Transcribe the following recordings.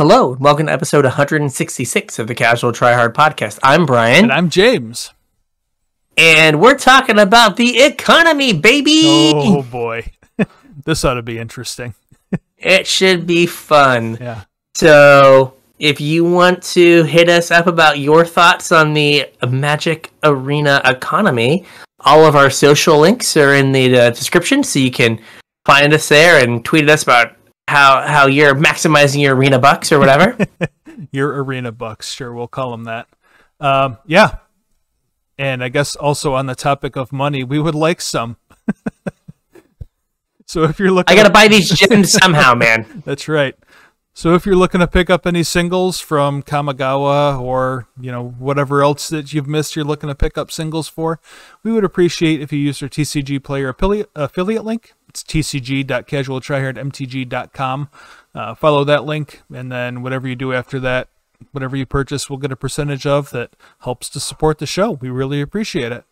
Hello, and welcome to episode 166 of the Casual Tryhard Podcast. I'm Brian, And I'm James. and we're talking about the economy, baby. Oh boy. this ought to be interesting. It should be fun. Yeah. So, if you want to hit us up about your thoughts on the Magic Arena economy, all of our social links are in the uh, description, so you can find us there and tweet at us about how how you're maximizing your arena bucks or whatever. Your arena bucks, sure, we'll call them that. Um, yeah. And I guess also on the topic of money, we would like some. so if you're looking I gotta buy these gems somehow, man. That's right. So if you're looking to pick up any singles from Kamigawa or, you know, whatever else that you've missed you're looking to pick up singles for, we would appreciate if you use our TCG player affiliate, affiliate link. It's tcg.casualtryhardmtg.com. Uh, follow that link, and then whatever you do after that, whatever you purchase, we'll get a percentage of that helps to support the show. We really appreciate it.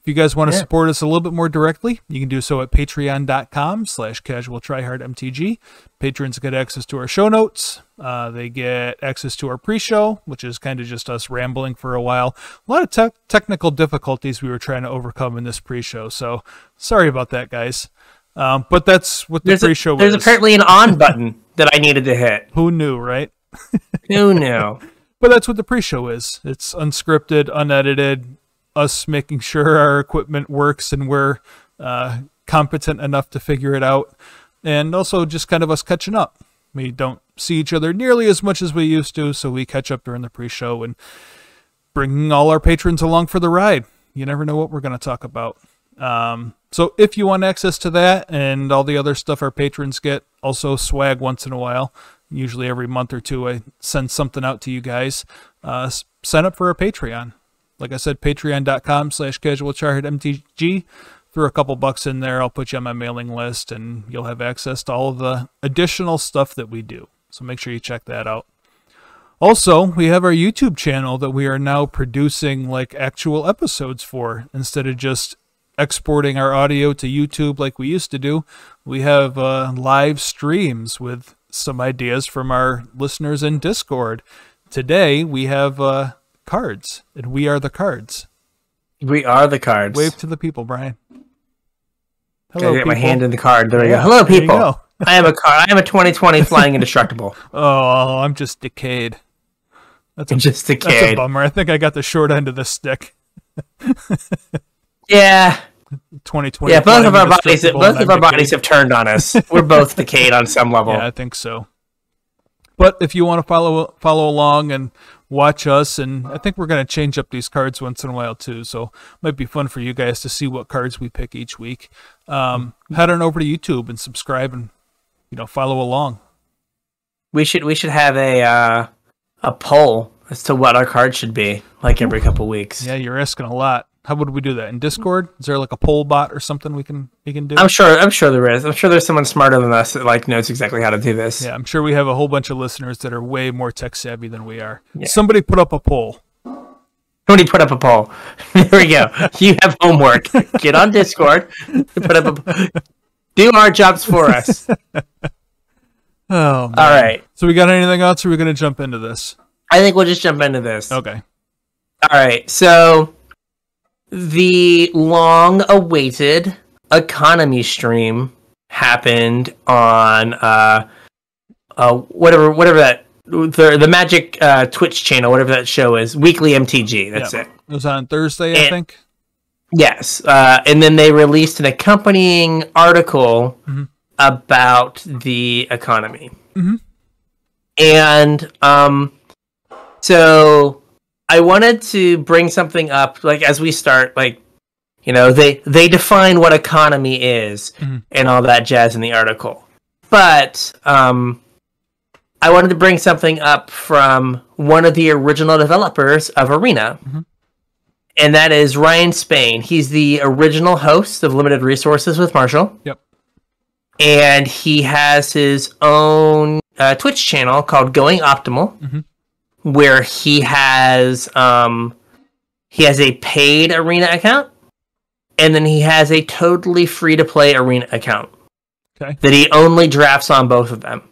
If you guys want to Yeah. support us a little bit more directly, you can do so at patreon.com slash casual tryhardmtg. Patrons get access to our show notes. Uh, they get access to our pre-show, which is kind of just us rambling for a while. A lot of te- technical difficulties we were trying to overcome in this pre-show, so sorry about that, guys. Um, but that's what the There's, pre-show there's is. apparently an on button that I needed to hit. Who knew, right? Who knew? But that's what the pre-show is. It's unscripted, unedited, us making sure our equipment works and we're uh, competent enough to figure it out, and also just kind of us catching up. We don't see each other nearly as much as we used to, so we catch up during the pre-show and bringing all our patrons along for the ride. You never know what we're going to talk about. Um, so if you want access to that and all the other stuff our patrons get, also swag once in a while, usually every month or two, I send something out to you guys. Uh, sign up for our Patreon. Like I said, patreon.com slash casual mtg. Throw a couple bucks in there, I'll put you on my mailing list, and you'll have access to all of the additional stuff that we do. So make sure you check that out. Also, we have our YouTube channel that we are now producing like actual episodes for instead of just exporting our audio to YouTube like we used to do. We have uh, live streams with some ideas from our listeners in Discord. Today, we have uh, cards, and we are the cards. We are the cards. Wave to the people, Brian. Hello, get my hand in the card. There we go. Hello, people. go. I am a card. I am a 2020 flying indestructiable. Oh, I'm just decayed. That's a, just a that's a bummer. I think I got the short end of the stick. Yeah, 2020. yeah. Both of our bodies, both of our bodies have turned on us. We're both decayed on some level. Yeah, I think so. But if you want to follow follow along and watch us, and I think we're going to change up these cards once in a while too, so it might be fun for you guys to see what cards we pick each week. Um, head on over to YouTube and subscribe, and you know follow along. We should we should have a uh, a poll as to what our card should be, like every couple weeks. Yeah, you're asking a lot. How would we do that in Discord? Is there like a poll bot or something we can we can do? I'm sure. I'm sure there is. I'm sure there's someone smarter than us that like knows exactly how to do this. Yeah, I'm sure we have a whole bunch of listeners that are way more tech savvy than we are. Yeah. Somebody put up a poll. Somebody put up a poll. there we go. You have homework. Get on Discord. Put up a do our jobs for us. Oh, man. All right. So we got anything else? Or are we going to jump into this? I think we'll just jump into this. Okay. All right. So the long-awaited economy stream happened on uh, uh whatever whatever that the the Magic uh, Twitch channel, whatever that show is, Weekly MTG. That's Yeah. it. It was on Thursday, I think. Yes, uh, and then they released an accompanying article Mhm. about the economy. Mhm. And um, so I wanted to bring something up, like as we start, like you know, they they define what economy is Mhm. and all that jazz in the article, but um, I wanted to bring something up from one of the original developers of Arena and that is Ryan Spain. He's the original host of Limited Resources with Marshall, Yep. and he has his own uh, Twitch channel called Going Optimal, Mhm. Where he has um, he has a paid Arena account, and then he has a totally free to play Arena account Okay. that he only drafts on both of them,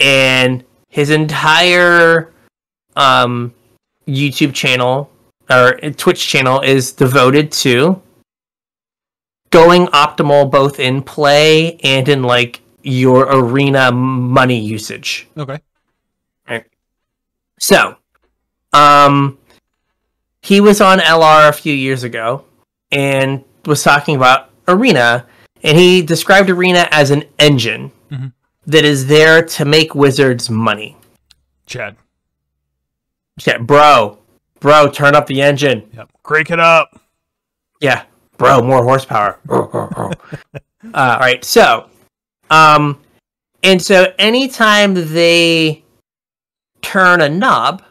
and his entire um, YouTube channel or Twitch channel is devoted to going optimal both in play and in like your arena money usage. Okay. So, um, he was on LR a few years ago and was talking about Arena, and he described Arena as an engine Mhm. that is there to make Wizards money. Chad. Chad, bro, bro, turn up the engine. Yep. Crank it up. Yeah, bro, more horsepower. uh, all right, so, um, and so anytime they turn a knob,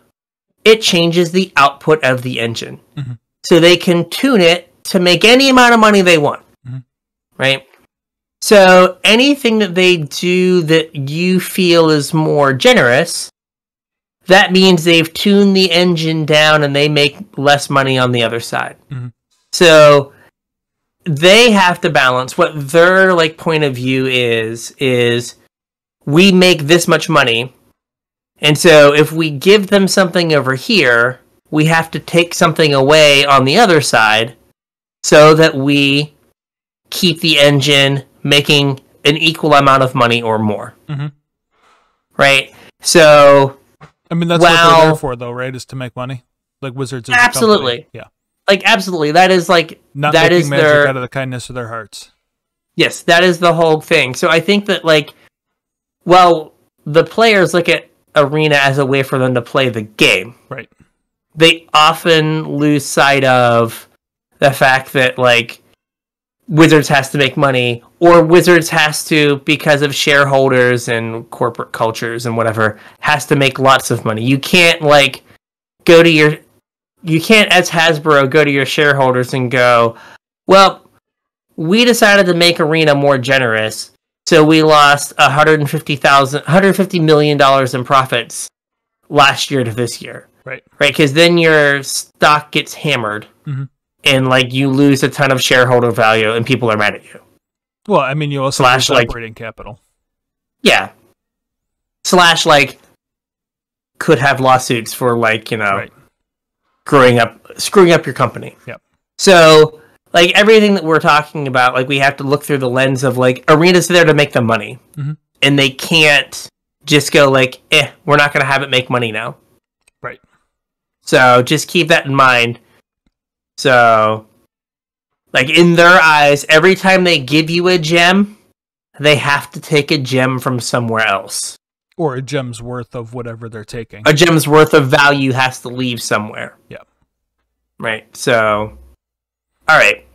it changes the output of the engine. Mhm. So they can tune it to make any amount of money they want. Mhm. Right? So anything that they do that you feel is more generous, that means they've tuned the engine down and they make less money on the other side. Mhm. So they have to balance what their like point of view is is we make this much money and so if we give them something over here we have to take something away on the other side so that we keep the engine making an equal amount of money or more Mhm. right so I mean, that's what they're there for, though, right? Is to make money. Like Wizards. Absolutely. Yeah. like absolutely that is like Not that making is magic their out of the kindness of their hearts. Yes, that is the whole thing. So I think that like well, the players look at arena as a way for them to play the game. Right. They often lose sight of the fact that like Wizards has to make money or Wizards has to because of shareholders and corporate cultures and whatever has to make lots of money. You can't like go to your you can't as Hasbro go to your shareholders and go, "Well, we decided to make Arena more generous, so we lost 150,000 150 million dollars in profits last year to this year." Right. Right, cuz then your stock gets hammered. Mhm. And like you lose a ton of shareholder value and people are mad at you. Well, I mean, you also Slash, lose like- operating capital. Yeah. Slash like could have lawsuits for like, you know, Right. screwing up screwing up your company. Yep. So like everything that we're talking about, like we have to look through the lens of like arenas there to make the money. Mhm. And they can't just go like, eh, we're not gonna have it make money now. Right. So just keep that in mind. So like in their eyes, every time they give you a gem, they have to take a gem from somewhere else. Or a gem's worth of whatever they're taking. A gem's worth of value has to leave somewhere. Yep. Right. So all right.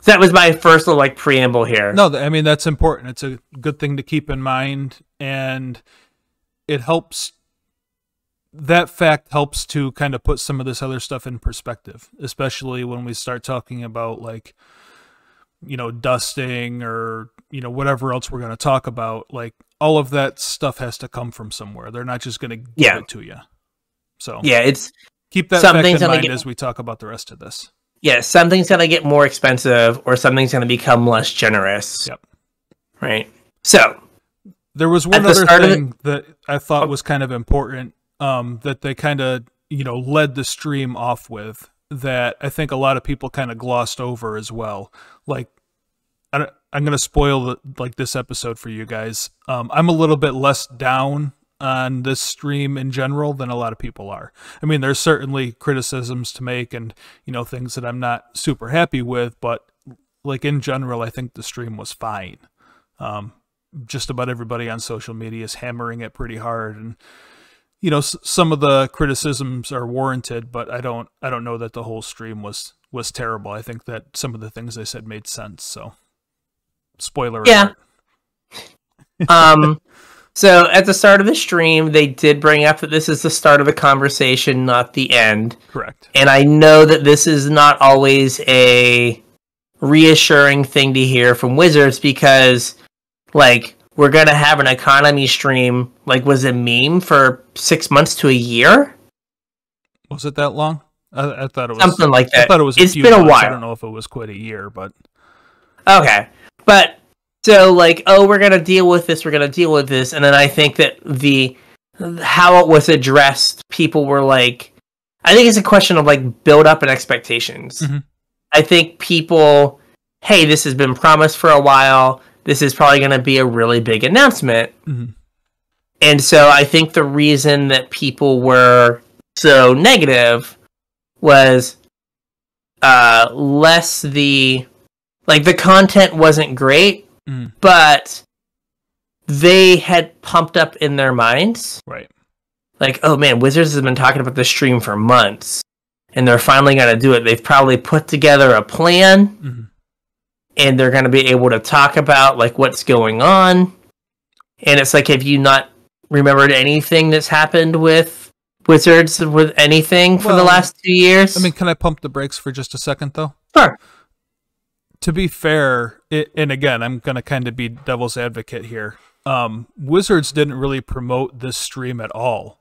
So That was my first little like preamble here. No, I mean that's important. It's a good thing to keep in mind, and it helps. That fact helps to kind of put some of this other stuff in perspective, especially when we start talking about like, you know, dusting or you know whatever else we're going to talk about. Like all of that stuff has to come from somewhere. They're not just going to give Yeah. it to you. So Yeah, it's keep that fact in mind get- as we talk about the rest of this. Yeah, something's gonna get more expensive or something's gonna become less generous. Yep. Right. So There was one other start of it- thing that I thought Oh. was kind of important um, that they kind of, you know, led the stream off with that I think a lot of people kind of glossed over as well. Like, I I'm going to spoil the, like this episode for you guys. Um, I'm a little bit less down on this stream in general than a lot of people are. I mean, there's certainly criticisms to make and, you know, things that I'm not super happy with, but like in general, I think the stream was fine. Um, just about everybody on social media is hammering it pretty hard and you know s- some of the criticisms are warranted but i don't i don't know that the whole stream was was terrible i think that some of the things they said made sense so spoiler Yeah. alert. um so at the start of the stream they did bring up that this is the start of a conversation, not the end. correct And I know that this is not always a reassuring thing to hear from Wizards because, like, we're going to have an economy stream, like, was a meme for six months to a year? was it that long i, I thought it was Something like that. i thought it was a It's few been a months. i don't know if it was quite a year but Okay. But so like, oh, we're gonna deal with this, we're gonna deal with this, and then I think that the how it was addressed, people were like, I think it's a question of like build up and expectations. Mhm. I think people, hey, this has been promised for a while. This is probably going to be a really big announcement. Mhm. And so I think the reason that people were so negative was uh, less the like the content wasn't great, Mhm. but they had pumped up in their minds Right. like, oh man, Wizards has been talking about this stream for months, and they're finally going to do it. They've probably put together a plan, Mhm. and they're going to be able to talk about like what's going on. And it's like, have you not remembered anything that's happened with Wizards with anything for the last two years? I mean, can I pump the brakes for just a second, though? sure. To be fair, it, and again, I'm going to kind of be devil's advocate here. Um, Wizards didn't really promote this stream at all.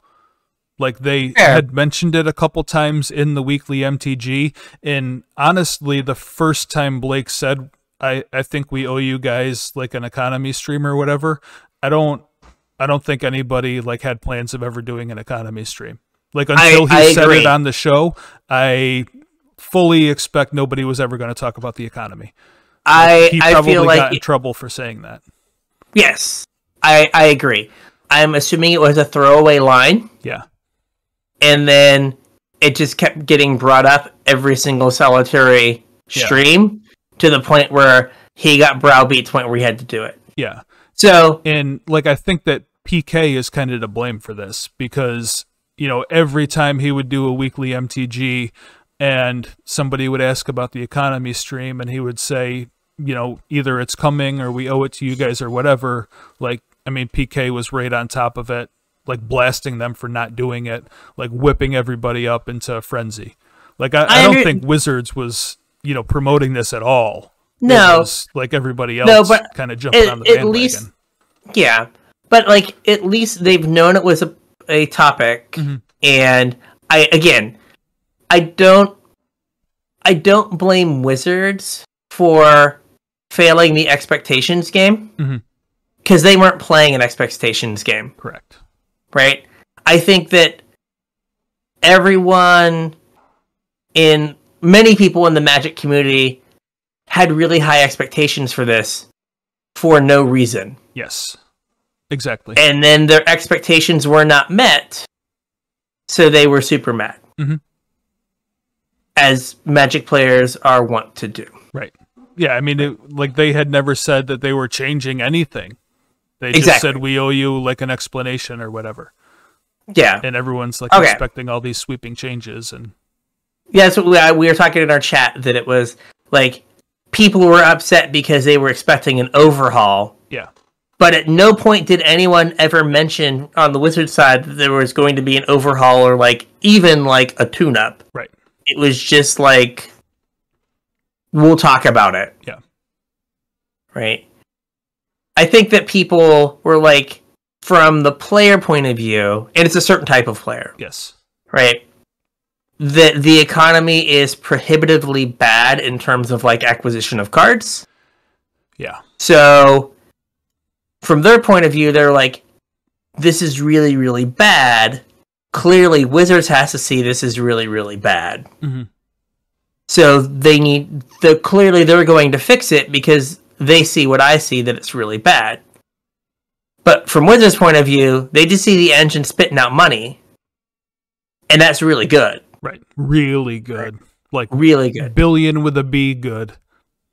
Like they Fair. had mentioned it a couple times in the weekly MTG, and honestly, the first time Blake said, "I I think we owe you guys like an economy stream or whatever," I don't, I don't think anybody like had plans of ever doing an economy stream. Like until he I said agree. it on the show, I fully expect nobody was ever going to talk about the economy. I he I probably feel got like in trouble for saying that. yes, I I agree. I'm assuming it was a throwaway line. Yeah, and then it just kept getting brought up every single solitary Yeah. stream to the point where he got browbeat to the point where he had to do it. yeah, So and like I think that PK is kind of to blame for this because you know every time he would do a weekly MTG and somebody would ask about the economy stream and he would say you know either it's coming or we owe it to you guys or whatever. Like I mean PK was right on top of it like blasting them for not doing it like whipping everybody up into a frenzy. Like I, I, I don't under- think Wizards was you know promoting this at all. It no, was like everybody else No, but kind of jumping at- on the at bandwagon. least- yeah, but like at least they've known it was a a topic, Mhm. and I again, I don't, I don't blame Wizards for failing the expectations game because they weren't playing an expectations game. correct right? I think that everyone in many people in the Magic community had really high expectations for this for no reason. Yes, exactly. And then their expectations were not met, so they were super mad. Mhm. As Magic players are wont to do. right. Yeah, I mean, it, like they had never said that they were changing anything. They just said we owe you like an explanation or whatever, Yeah. and everyone's like Okay. expecting all these sweeping changes. And Yeah, that's what we, I, we were talking in our chat that it was like people were upset because they were expecting an overhaul yeah, But at no point did anyone ever mention on the wizard side that there was going to be an overhaul or like even like a tune up. right. It was just like we'll talk about it. Yeah. Right. I think that people were like from the player point of view, and it's a certain type of player, Yes. right? That the economy is prohibitively bad in terms of like acquisition of cards. Yeah. So, from their point of view, they're like, this is really, really bad. Clearly, Wizards has to see this is really, really bad. Mhm. So they need the clearly they're going to fix it because they see what I see that it's really bad. But from Wizards' point of view, they just see the engine spitting out money, and that's really good, Right. Really good. Like really good. billion with a B. Good.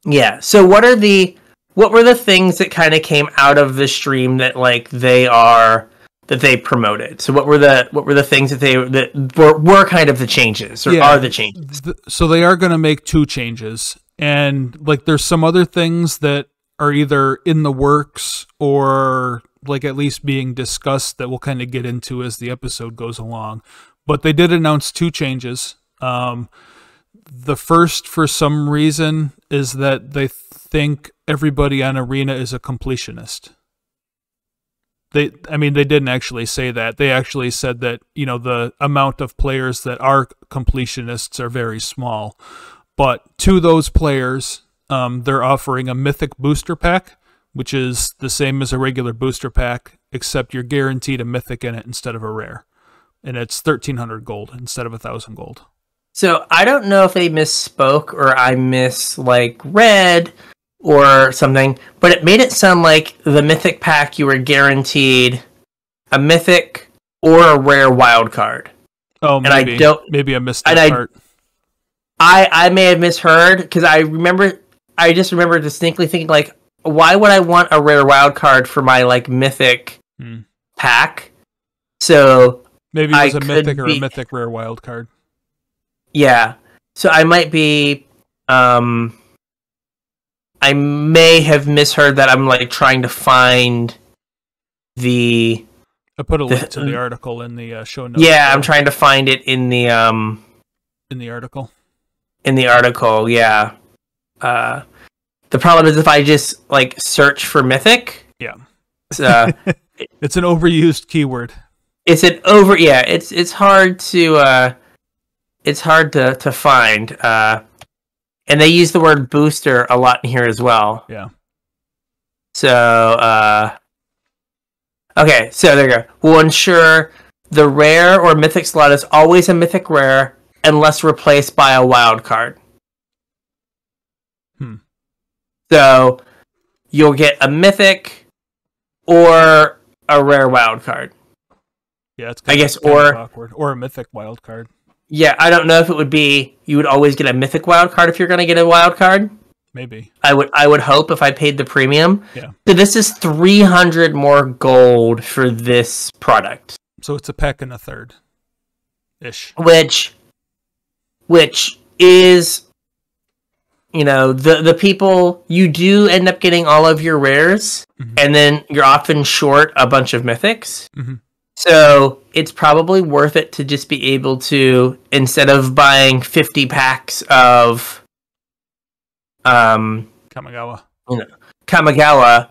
Yeah. So what are the what were the things that kind of came out of the stream that like they are that they promoted? So what were the what were the things that they that were were kind of the changes or Yeah. are the changes? So they are going to make two changes and like there's some other things that are either in the works or like at least being discussed that we'll kind of get into as the episode goes along but they did announce two changes um the first for some reason is that they think everybody on arena is a completionist they i mean they didn't actually say that they actually said that you know the amount of players that are completionists are very small but to those players um, they're offering a mythic booster pack which is the same as a regular booster pack, except you're guaranteed a mythic in it instead of a rare. And it's 1300 gold instead of 1000 gold. So I don't know if they misspoke or I miss like red or something, but it made it sound like the mythic pack you were guaranteed a mythic or a rare wild card. Oh, And I maybe. don't- maybe I missed that I- part. I I may have misheard because I remember I just remember distinctly thinking like, why would I want a rare wild card for my like mythic Hmm. pack? So Maybe it was a could mythic or be- a mythic rare wild card. yeah, so I might be um, I may have misheard that I'm like trying to find the I put a The- link to the article in the uh, show notes. yeah I'm trying to find it in the um in the article. in the article yeah uh the problem is if I just like search for mythic Yeah. uh, It's an overused keyword. it's an over yeah it's it's hard to uh it's hard to to find uh and they use the word booster a lot in here as well Yeah. so uh okay so there you go we'll ensure the rare or mythic slot is always a mythic rare unless replaced by a wild card Hmm. so you'll get a mythic or a rare wild card Yeah, it's I guess, kind of or- awkward. Or a mythic wild card. Yeah, I don't know if it would be you would always get a mythic wild card if you're going to get a wild card. Maybe. I would I would hope if I paid the premium. Yeah. So this is 300 more gold for this product, So it's a peck and a third. Ish. which which is you know, the the people you do end up getting all of your rares Mhm. and then you're often short a bunch of mythics. Mhm. So it's probably worth it to just be able to instead of buying 50 packs of um Kamigawa. Kamigawa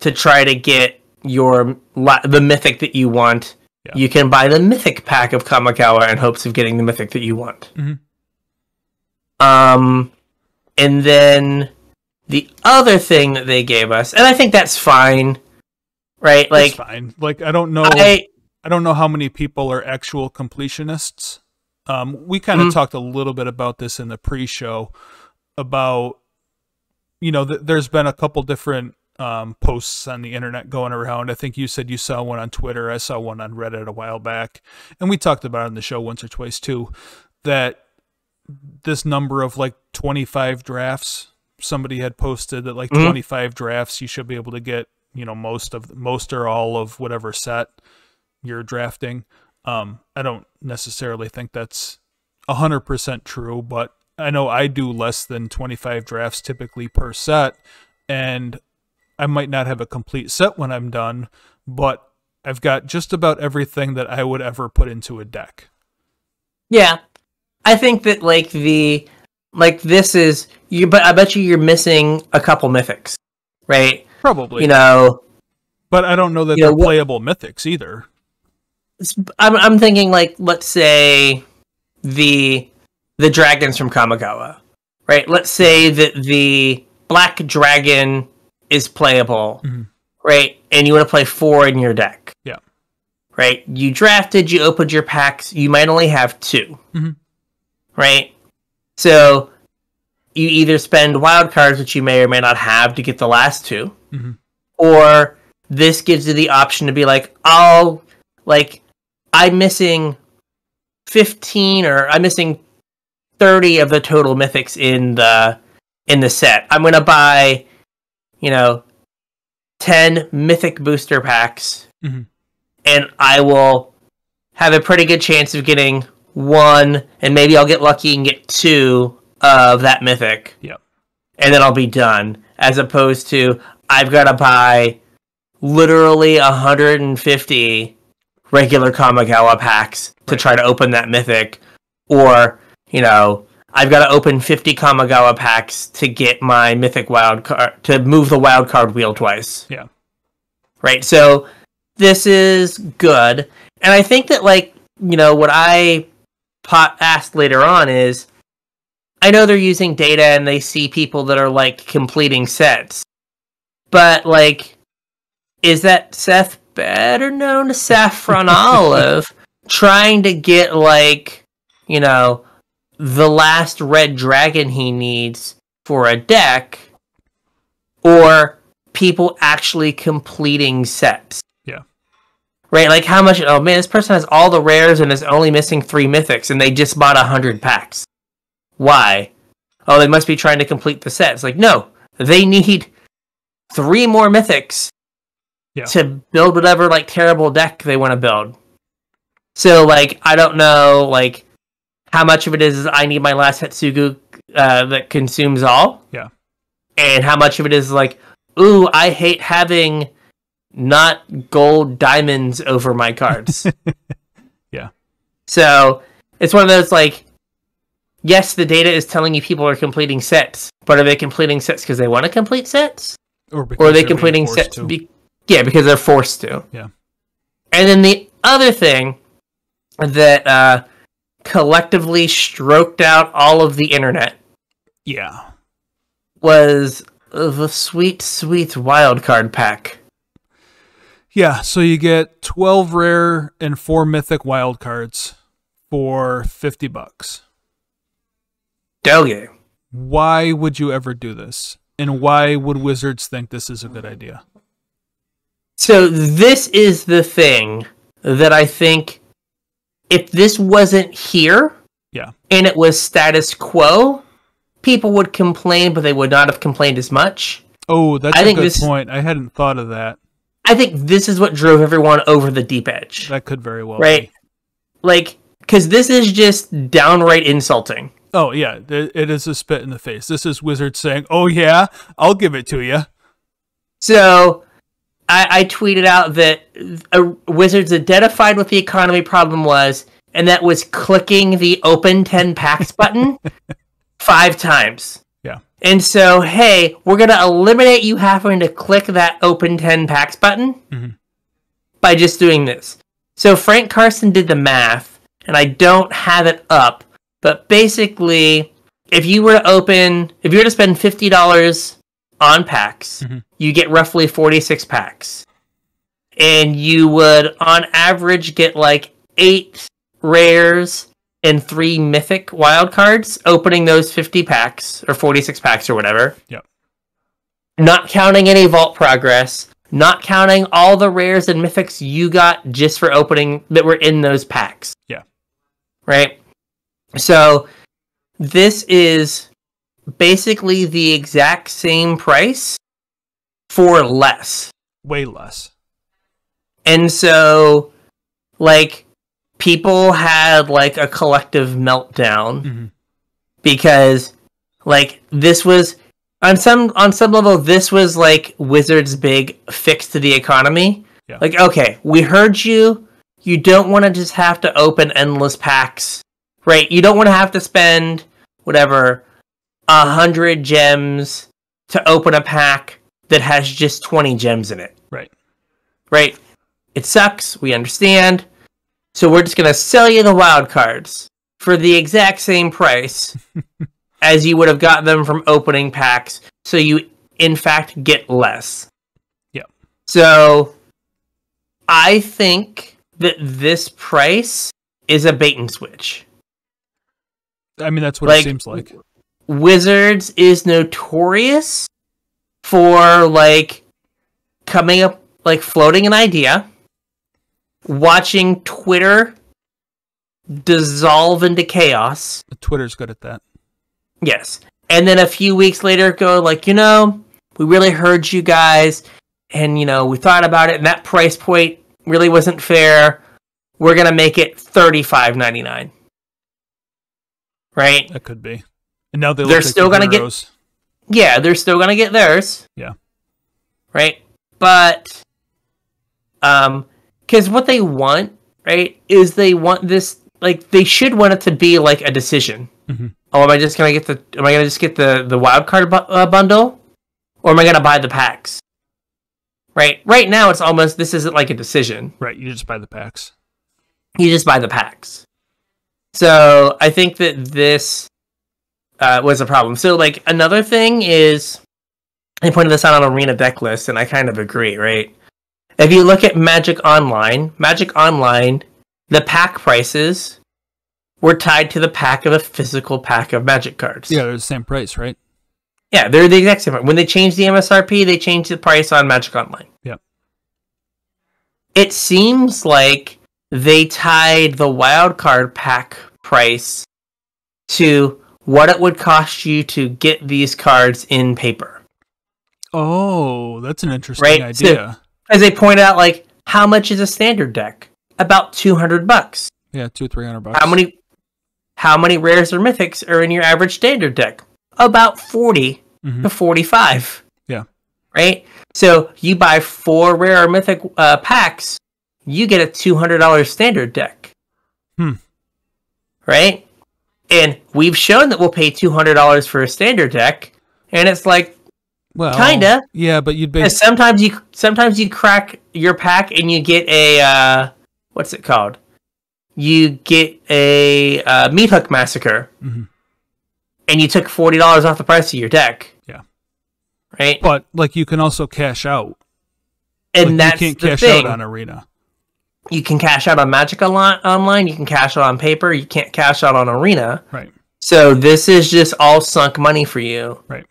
to try to get your the mythic that you want. Yeah. You can buy the mythic pack of Kamigawa in hopes of getting the mythic that you want. Mhm. Um, and then the other thing that they gave us, and I think that's fine, right? Like, Like fine. Like I don't know. I, I don't know how many people are actual completionists. Um, we kind of Mhm. talked a little bit about this in the pre-show about you know th- there's been a couple different um, posts on the internet going around. I think you said you saw one on Twitter. I saw one on Reddit a while back, and we talked about it on the show once or twice too. That this number of like 25 drafts somebody had posted that like Mhm. 25 drafts you should be able to get you know most of most or all of whatever set you're drafting. Um i don't necessarily think that's 100% true but i know i do less than 25 drafts typically per set and i might not have a complete set when i'm done but i've got just about everything that i would ever put into a deck. Yeah, I think that like the like this is you, but I bet you you're missing a couple mythics, right? probably. You know, but i don't know that they're what- playable mythics either I'm I'm thinking like let's say the the dragons from Kamigawa, right? Let's say that the black dragon is playable, Mhm. right? And you want to play four in your deck, Yeah. right? You drafted, you opened your packs, you might only have 2 Mhm. right? So you either spend wild cards, which you may or may not have, to get the last 2 Mhm. or this gives you the option to be like, I'll like I'm missing 15 or I'm missing 30 of the total mythics in the in the set. I'm going to buy, you know, 10 mythic booster packs Mhm. and I will have a pretty good chance of getting one and maybe I'll get lucky and get two of that mythic. Yep. And then I'll be done as opposed to I've got to buy literally 150 regular Kamigawa packs to try to open that mythic, or you know, I've got to open 50 Kamigawa packs to get my mythic wild card uh, to move the wild card wheel twice. Yeah. Right. So this is good, and I think that like you know what I pot asked later on is. I know they're using data and they see people that are like completing sets but like, is that Seth better known as Saffron Olive trying to get like, you know, the last red dragon he needs for a deck, or people actually completing sets? Yeah. Right, like how much? Oh man, this person has all the rares and is only missing three mythics, and they just bought a hundred packs. Why? Oh, they must be trying to complete the set. It's like no, they need three more mythics Yeah. to build whatever like terrible deck they want to build. So like I don't know like how much of it is I need my last Hidetsugu uh, that consumes all. Yeah. And how much of it is like, ooh, I hate having not gold diamonds over my cards. Yeah. So it's one of those like, yes, the data is telling you people are completing sets, but are they completing sets because they want to complete sets, Or, because or are they completing sets? to. Be- yeah, because they're forced to. Yeah. And then the other thing that uh, collectively stroked out all of the internet yeah. was the sweet, sweet wild card pack. Yeah, so you get 12 rare and 4 mythic wild cards for 50 bucks. Doge. Why would you ever do this? And why would Wizards think this is a good idea? So this is the thing that I think if this wasn't here Yeah. and it was status quo, people would complain, but they would not have complained as much. Oh, that's I a think good this- point. I hadn't thought of that. I think this is what drove everyone over the deep edge. That could very well right? be. Like, because this is just downright insulting. Oh, yeah, it it is a spit in the face. This is Wizards saying, "Oh yeah, I'll give it to you." So I, I tweeted out that uh, Wizards identified what the economy problem was, and that was clicking the open 10 packs button five times. Yeah. And so, hey, we're going to eliminate you having to click that open 10 packs button Mhm. by just doing this. So Frank Karsten did the math, and I don't have it up, but basically, if you were to open, if you were to spend $50 on packs, Mhm. You get roughly 46 packs. And you would, on average, get like eight rares and three mythic wild cards opening those 50 packs or 46 packs or whatever. Yep. Not counting any vault progress, not counting all the rares and mythics you got just for opening that were in those packs. Yeah. Right? So this is basically the exact same price for less. Way less. And so, like, people had like a collective meltdown Mhm. because, like, this was on some on some level, this was like Wizards' big fix to the economy. Yeah. Like, okay, we heard you. You don't want to just have to open endless packs, right? You don't want to have to spend whatever a hundred gems to open a pack that has just twenty gems in it Right. right? It sucks. We understand. So we're just gonna sell you the wild cards for the exact same price as you would have got them from opening packs. So you, in fact, get less. Yeah. So I think that this price is a bait and switch. I mean, that's what Like- it seems like. Wizards is notorious for like coming up like floating an idea, watching Twitter dissolve into chaos. Twitter's good at that. Yes. And then a few weeks later go like, you know, we really heard you guys and you know, we thought about it and that price point really wasn't fair. We're going to make it 35.99. Right? That could be. And now they like still the gonna get-. Yeah, they're still gonna get theirs. Yeah. Right? But um because what they want, right, is they want this like they should want it to be like a decision. Mhm. Oh, am I just gonna get the am I gonna just get the the wild card bu- uh, bundle? Or am I gonna buy the packs? Right? Right now it's almost this isn't like a decision. Right. You just buy the packs. You just buy the packs. So I think that this uh, was a problem. So like another thing is I pointed this out on Arena deck list, and I kind of agree, right? If you look at Magic Online, Magic Online, the pack prices were tied to the pack of a physical pack of Magic cards. Yeah, they're the same price, right? Yeah, they're the exact same. When they changed the MSRP, they changed the price on Magic Online. Yep. It seems like they tied the wild card pack price to what it would cost you to get these cards in paper. Oh, that's an interesting Right, so- idea. As they point out, like how much is a standard deck? About two hundred bucks. yeah, two three hundred bucks. How many? How many rares or mythics are in your average standard deck? About 40 Mhm. to forty-five. Yeah. Right. So you buy four rare or mythic uh, packs, you get a two hundred dollars standard deck. Hmm. Right. And we've shown that we'll pay two hundred dollars for a standard deck, and it's like Well, kinda. Yeah, but you'd be sometimes you sometimes you crack your pack and you get a uh, what's it called? You get a uh, Meathook Massacre, Mhm. and you took forty dollars off the price of your deck. Yeah. right. but like you can also cash out. and Like, that's you can't the cash thing. out on Arena. You can cash out on Magic Online. You can cash out on paper. You can't cash out on Arena. Right. So this is just all sunk money for you. Right.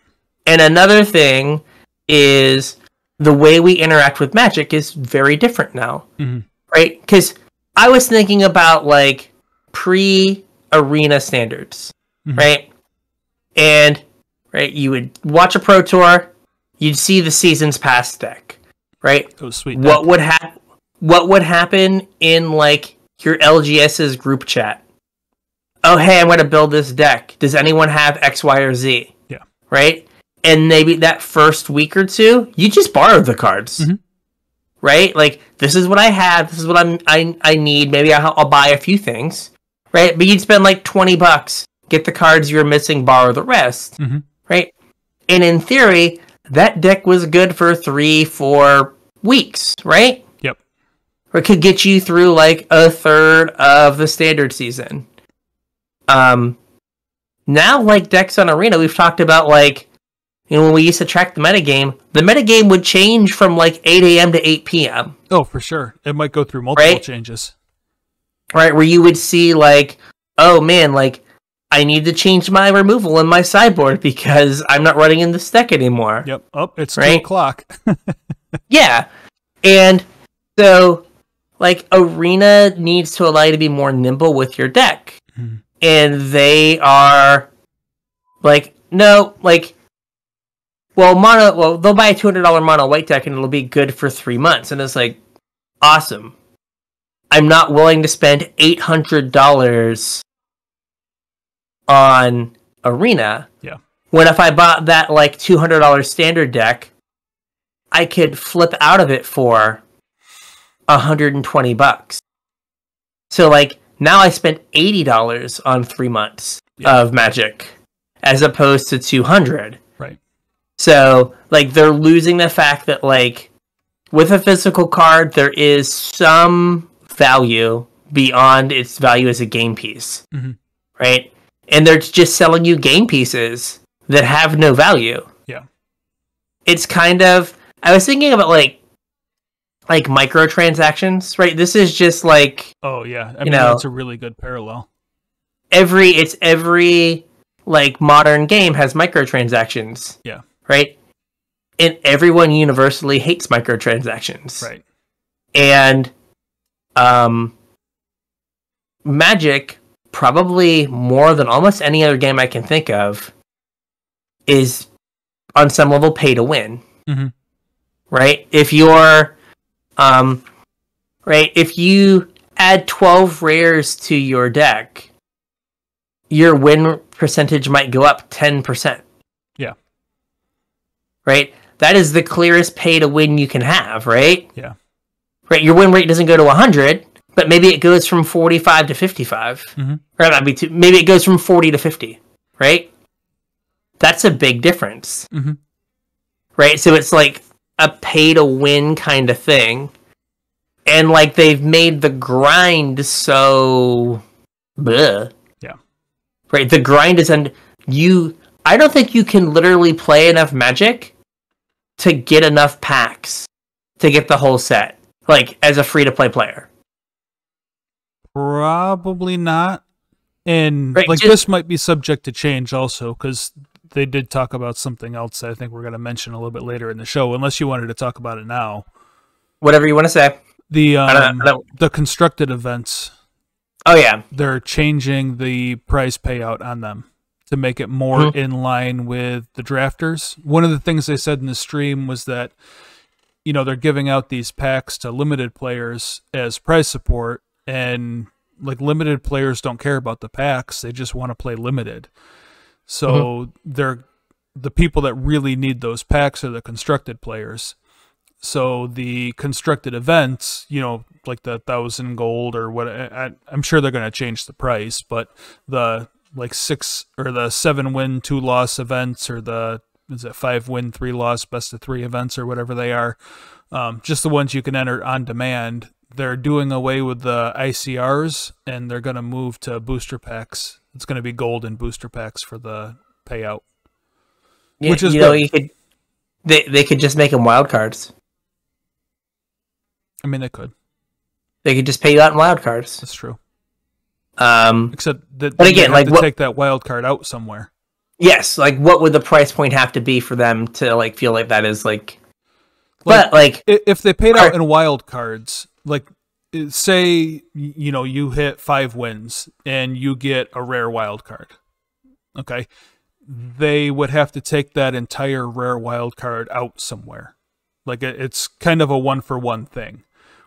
And another thing is the way we interact with Magic is very different now. Mhm. Right? Because I was thinking about like pre arena standards. Mhm. Right? And right, you would watch a pro tour, you'd see the seasons past deck. Right? Was sweet. what would happen what would happen in like your LGS's group chat? Oh hey, I'm gonna build this deck. Does anyone have X, Y, or Z? Yeah. Right? And maybe that first week or two, you just borrowed the cards. Mhm. Right? Like this is what I have, this is what I'm I I need. Maybe I'll, I'll buy a few things. Right? But you'd spend like twenty bucks, get the cards you're missing, borrow the rest. Mhm. Right? And in theory, that deck was good for three, four weeks, right? Or it could get you through like a third of the standard season. Um, now like decks on Arena, we've talked about like, you know, when we used to track the metagame, the metagame would change from like 8 a.m. to 8 p.m. Oh, for sure. It might go through multiple Right? changes. right? Where you would see like, oh man, like I need to change my removal in my sideboard because I'm not running in this deck anymore. Yep. Oh, it's two o'clock. Yeah. And so like arena needs to allow you to be more nimble with your deck. Mhm. And they are like no, like well mono well they'll buy a two hundred dollar mono white deck and it'll be good for three months. And it's like awesome. I'm not willing to spend eight hundred dollars on arena. Yeah. When if I bought that like two hundred dollar standard deck, I could flip out of it for 120 bucks. So like now I spent $80 on 3 months Yeah. of Magic as opposed to 200. right. So like they're losing the fact that like with a physical card there is some value beyond its value as a game piece. Mhm. Right? And they're just selling you game pieces that have no value Yeah. it's kind of I was thinking about like like microtransactions, right? This is just like Oh, yeah. I You mean, know- that's a really good parallel. every it's every like modern game has microtransactions, Yeah. right? And everyone universally hates microtransactions. Right. And um Magic probably more than almost any other game I can think of is on some level pay to win. Mhm. Right? If you're um right, if you add 12 rares to your deck, your win percentage might go up 10%. Yeah. Right? That is the clearest pay to win you can have, right? Yeah. Right, your win rate doesn't go to 100, but maybe it goes from 45 to 55. Mhm. Or that might be too, maybe it goes from 40 to 50, right? That's a big difference. Mhm. Right? So it's like a pay to win kind of thing. And like they've made the grind so bleh. Yeah. Right? The grind is and you I don't think you can literally play enough magic to get enough packs to get the whole set, like as a free to play player? Probably not. And Right, like just- this might be subject to change also because they did talk about something else that I think we're going to mention a little bit later in the show, unless you wanted to talk about it now. Whatever you want to say. The I don't- um, I don't- the constructed events, Oh yeah, they're changing the price payout on them to make it more Mhm. in line with the drafters. One of the things they said in the stream was that you know they're giving out these packs to limited players as prize support and like limited players don't care about the packs they just want to play limited so they're the people that really need those packs are the constructed players. So the constructed events you know like the thousand gold or what I, i'm sure they're going to change the price but the like six or the seven win two loss events or the is it five win three loss best of three events or whatever they are um, just the ones you can enter on demand they're doing away with the icrs and they're going to move to booster packs it's going to be gold and booster packs for the payout You- Which is you know good. you could they they could just make them wild cards. i mean they could They could just pay you out in wild cards. that's true Um, except that But they again, like, to what- take that wild card out somewhere yes, like what would the price point have to be for them to like feel like that is like? Like- but like, if they paid out in wild cards, like say you know you hit five wins and you get a rare wild card, okay, they would have to take that entire rare wild card out somewhere. Like it's kind of a one for one thing.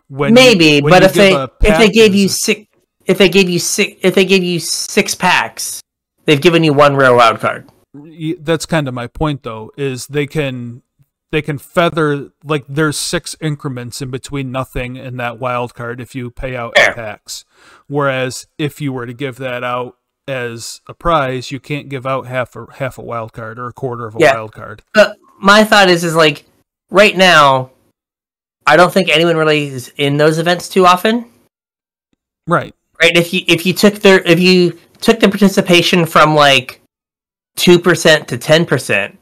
When you- maybe, when but if they if they gave you six if they gave you six if they gave you six packs, they've given you one rare wild card. that's kind of my point though is they can they can feather like there's six increments in between nothing and that wild card if you pay out Fair. packs whereas if you were to give that out as a prize you can't give out half a half a wild card or a quarter of a Yeah. wild card But my thought is is like right now, I don't think anyone really is in those events too often. right right if you if you took their if you took the participation from like 2% to 10%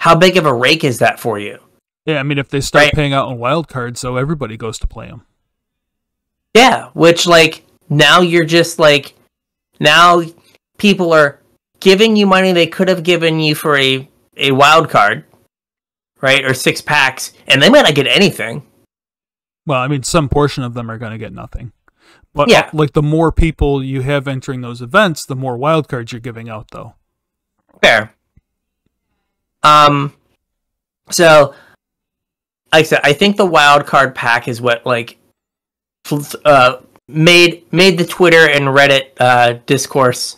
how big of a rake is that for you yeah i mean if they start Right. paying out on wild cards so everybody goes to play them yeah which like now you're just like now people are giving you money they could have given you for a a wild card right or six packs and they might not get anything well i mean some portion of them are going to get nothing but Yeah. like the more people you have entering those events the more wild cards you're giving out though Fair. Um, so, like I said, I think the wild card pack is what like uh made made the Twitter and Reddit uh discourse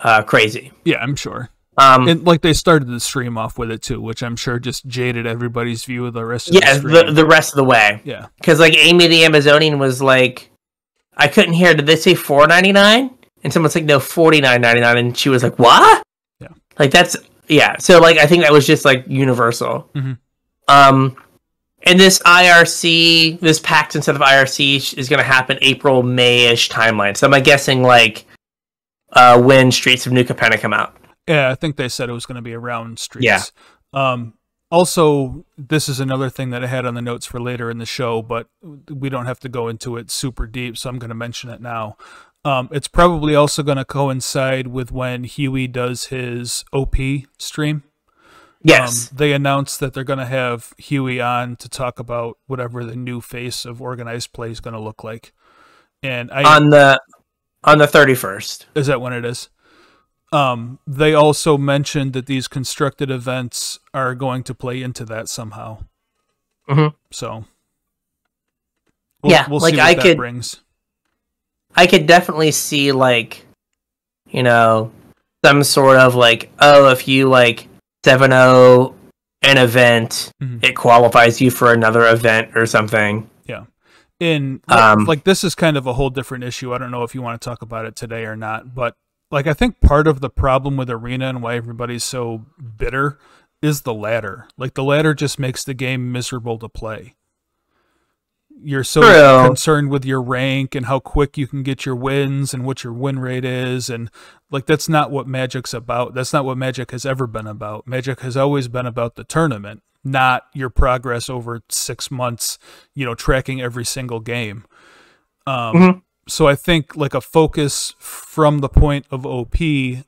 uh crazy. yeah i'm sure Um, and like they started the stream off with it too, which I'm sure just jaded everybody's view of the rest of yeah, the the the rest of the way yeah, because like Amy the Amazonian was like, I couldn't hear. Did they say four ninety nine? And someone's like, no, forty nine ninety nine, and she was like, what? Yeah. Like that's yeah. So like I think that was just like universal. Mhm. Um, and this IRC, this pact instead of IRC is going to happen April May ish timeline. So am I'm guessing like uh when Streets of New Capenna come out. yeah. I think they said it was going to be around streets. Yeah. Um. Also, this is another thing that I had on the notes for later in the show, but we don't have to go into it super deep, so I'm going to mention it now. Um, it's probably also going to coincide with when Huey does his OP stream. Yes. Um, they announced that they're going to have Huey on to talk about whatever the new face of organized play is going to look like. And I on the on the 31st. is that when it is? Um, they also mentioned that these constructed events are going to play into that somehow. Mhm. So, Yeah, we'll like, see what I that could- brings. I could definitely see like you know some sort of like oh if you like 7-0 an event Mhm. it qualifies you for another event or something. Yeah. In like, Um, like this is kind of a whole different issue. I don't know if you want to talk about it today or not, but like I think part of the problem with arena and why everybody's so bitter is the ladder. Like the ladder just makes the game miserable to play. You're so True. concerned with your rank and how quick you can get your wins and what your win rate is and like that's not what Magic's about. That's not what Magic has ever been about. Magic has always been about the tournament not your progress over six months, you know, tracking every single game. Um, Mhm. So I think like a focus from the point of OP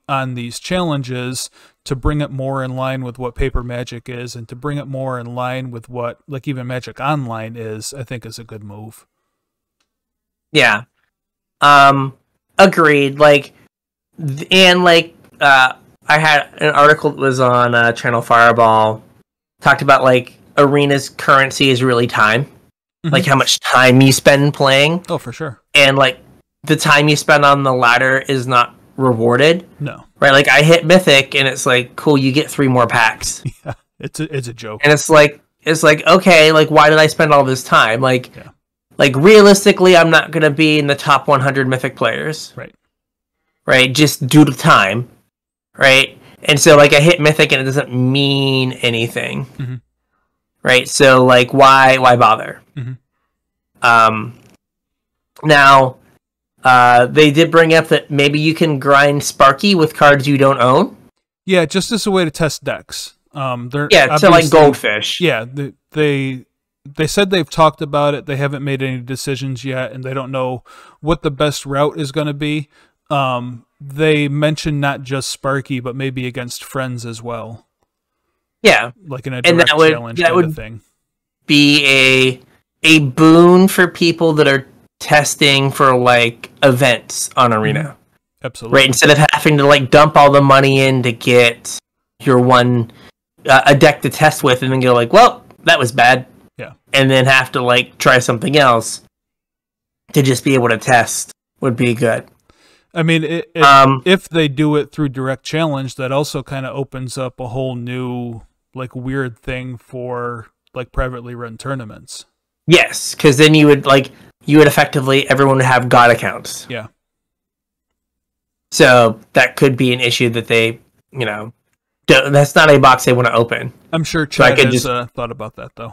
on these challenges to bring it more in line with what Paper Magic is and to bring it more in line with what like even Magic Online is, I think is a good move. Yeah. Um agreed like and like uh I had an article that was on uh, Channel Fireball talked about like arena's currency is really time. Like how much time you spend playing Oh, for sure. and like the time you spend on the ladder is not rewarded. No. Right? Like I hit mythic and it's like cool you get 3 more packs. Yeah. It's a it's a joke. and it's like it's like okay like why did i spend all this time like Yeah. like realistically i'm not going to be in the top 100 mythic players Right. right just due to time right and so like i hit mythic and it doesn't mean anything Mhm. right so like why why bother Mhm. um now uh they did bring up that maybe you can grind sparky with cards you don't own Yeah, just as a way to test decks. Um, they're yeah to like goldfish Yeah, they, they they said they've talked about it. They haven't made any decisions yet, and they don't know what the best route is going to be. Um, they mentioned not just Sparky, but maybe against friends as well, yeah like in a And that direct would- challenge that kind would- of thing. be a a boon for people that are testing for like events on arena Absolutely. right instead of having to like dump all the money in to get your one uh, a deck to test with and then go like well that was bad Yeah. and then have to like try something else to just be able to test would be good I mean, it, it, um if they do it through direct challenge, that also kind of opens up a whole new like weird thing for like privately run tournaments. Yes because then you would like you would effectively everyone would have god accounts Yeah. So that could be an issue that they, you know, don't, that's not a box they want to open. I'm sure So Chad could has just- uh, thought about that though.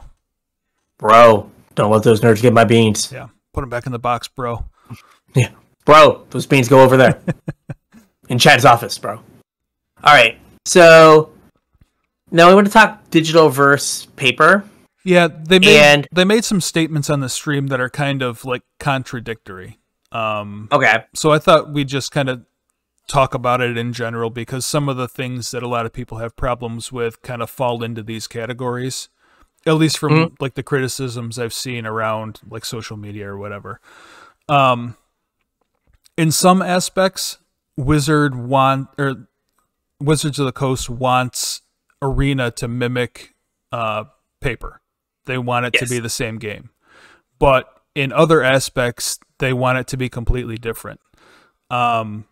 Bro, don't let those nerds get my beans. Yeah, put them back in the box, bro. Yeah, bro, those beans go over there. In Chad's office, bro. All right. So now we want to talk digital versus paper. Yeah, they made And- they made some statements on the stream that are kind of like contradictory. Um, Okay. so I thought we'd just kind of talk about it in general because some of the things that a lot of people have problems with kind of fall into these categories. At least from Mhm. like the criticisms I've seen around like social media or whatever. Um, in some aspects, Wizard want or Wizards of the Coast wants Arena to mimic uh, paper. They want it to be the same game. But in other aspects, they want it to be completely different. Um,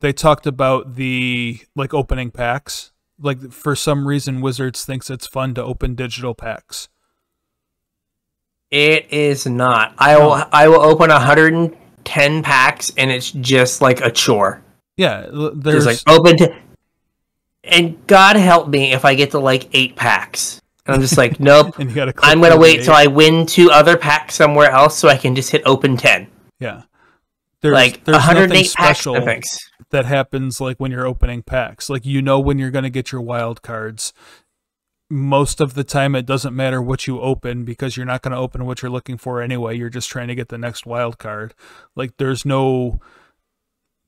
they talked about the like opening packs. Like for some reason, Wizards thinks it's fun to open digital packs. It is not. I will No. I will open 110 packs and it's just like a chore. Yeah, l- Just there's like open to And God help me if I get to like 8 packs. And I'm just like, nope. and you got to. I'm gonna wait till I win two other packs somewhere else so I can just hit open ten. Yeah. There's, like there's nothing 108 special thanks. that happens like when you're opening packs. Like you know when you're going to get your wild cards. Most of the time it doesn't matter what you open because you're not going to open what you're looking for anyway. You're just trying to get the next wild card. Like there's no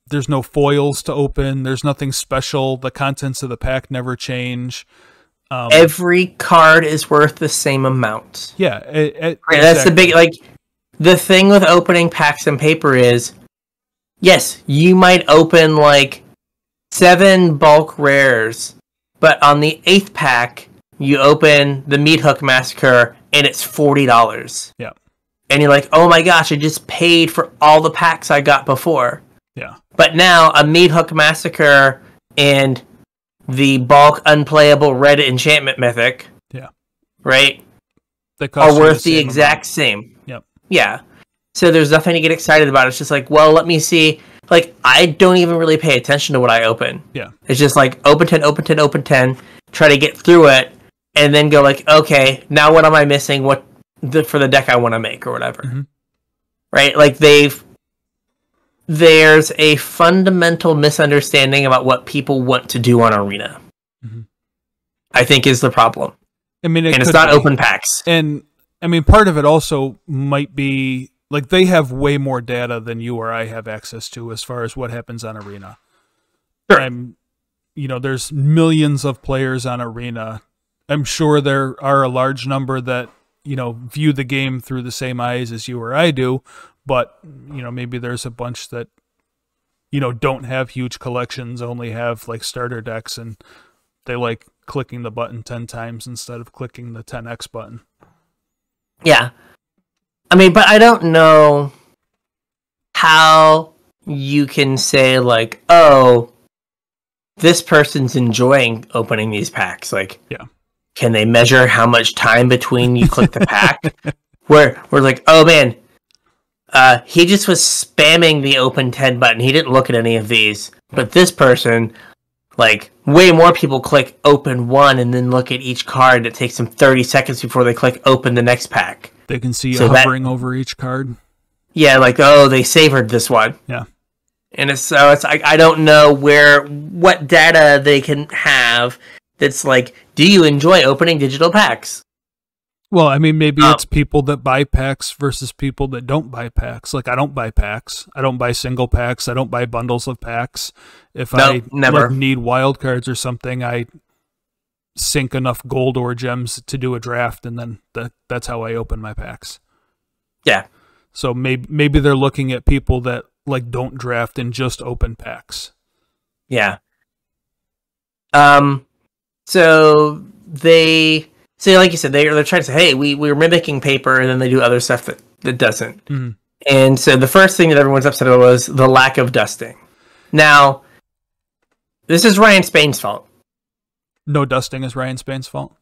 there's no foils to open. There's nothing special. The contents of the pack never change. Um, Every card is worth the same amount. yeah, it, it, Right, That's the big like. The thing with opening packs and paper is, yes, you might open like seven bulk rares, but on the eighth pack, you open the Meathook Massacre and it's forty dollars. Yeah. And you're like, oh my gosh, I just paid for all the packs I got before. Yeah. But now a Meathook Massacre and the bulk unplayable red enchantment mythic. Yeah. Right? Are worth the, same exact same. Yep. Yeah. So there's nothing to get excited about. It's just like, well, let me see. Like, I don't even really pay attention to what I open. Yeah. It's just like open 10, open 10, open 10, try to get through it, and then go like, okay, now what am I missing? What the, for the deck I want to make or whatever. Mhm. Right? Like they've there's a fundamental misunderstanding about what people want to do on Arena. Mhm. I think is the problem. I mean, it and it's not be. open packs. And I mean, part of it also might be like they have way more data than you or I have access to as far as what happens on Arena. Sure. I'm, you know, there's millions of players on Arena. I'm sure there are a large number that you know view the game through the same eyes as you or I do, but you know maybe there's a bunch that you know don't have huge collections, only have like starter decks, and they like clicking the button ten times instead of clicking the 10x button. Yeah. I mean, but I don't know how you can say like, oh, this person's enjoying opening these packs. Like, Yeah. can they measure how much time between you click the pack? where we're like, oh man, uh, he just was spamming the open 10 button. He didn't look at any of these. But this person, like, way more people click open one and then look at each card. It takes them 30 seconds before they click open the next pack. They can see So you that- hovering over each card. Yeah, like oh, they savored this one. Yeah. And it's so it's like I don't know where what data they can have that's like, do you enjoy opening digital packs? Well, I mean, maybe Oh. it's people that buy packs versus people that don't buy packs. Like, I don't buy packs. I don't buy single packs. I don't buy bundles of packs. If No, I never. like, need wild cards or something, I sink enough gold or gems to do a draft, and then that that's how I open my packs. Yeah. So maybe maybe they're looking at people that like don't draft and just open packs. Yeah. Um so they so like you said, they they're trying to say, hey, we, we're mimicking paper and then they do other stuff that, that doesn't. Mhm. And so the first thing that everyone's upset about was the lack of dusting. Now this is Ryan Spain's fault. No dusting is Ryan Spain's fault.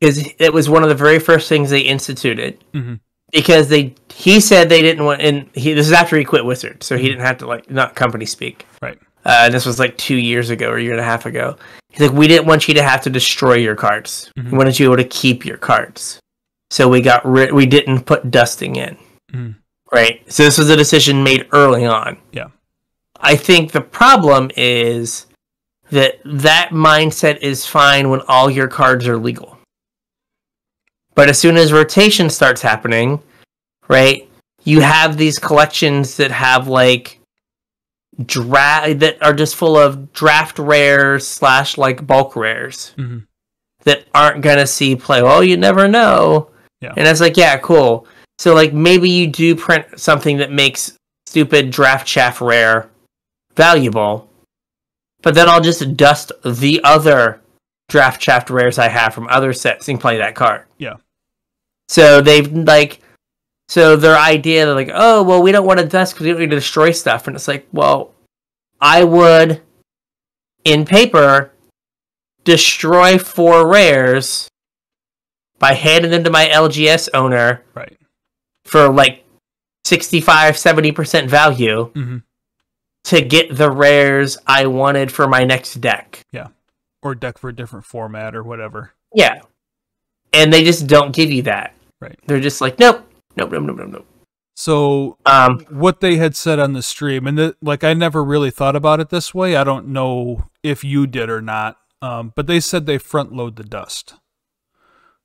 Because it was one of the very first things they instituted. Mhm. Because they he said they didn't want and he this is after he quit Wizard, so he didn't have to like not company speak. Right. Uh, and this was like two years ago or a year and a half ago. He's like, we didn't want you to have to destroy your cards. Mhm. We wanted you to be able to keep your cards. So we got rid. We didn't put dusting in. Mhm. Right. So this was a decision made early on. Yeah. I think the problem is that that mindset is fine when all your cards are legal. But as soon as rotation starts happening, right, you have these collections that have like draft that are just full of draft rares slash like bulk rares Mhm. that aren't gonna see play. Well, you never know. Yeah. And it's like, yeah, cool. So like maybe you do print something that makes stupid draft chaff rare valuable, but then I'll just dust the other draft chaff rares I have from other sets and play that card. Yeah. So they've like, so their idea they're like, oh well, we don't want to dust because we don't need to destroy stuff, and it's like, well, I would, in paper, destroy four rares by handing them to my LGS owner Right. for like 65 70% value hmm to get the rares I wanted for my next deck. Yeah. Or deck for a different format or whatever. Yeah. And they just don't give you that. Right. They're just like, nope, nope, nope, nope, nope, nope. So Um, what they had said on the stream, and th- like I never really thought about it this way. I don't know if you did or not, um, but they said they front load the dust,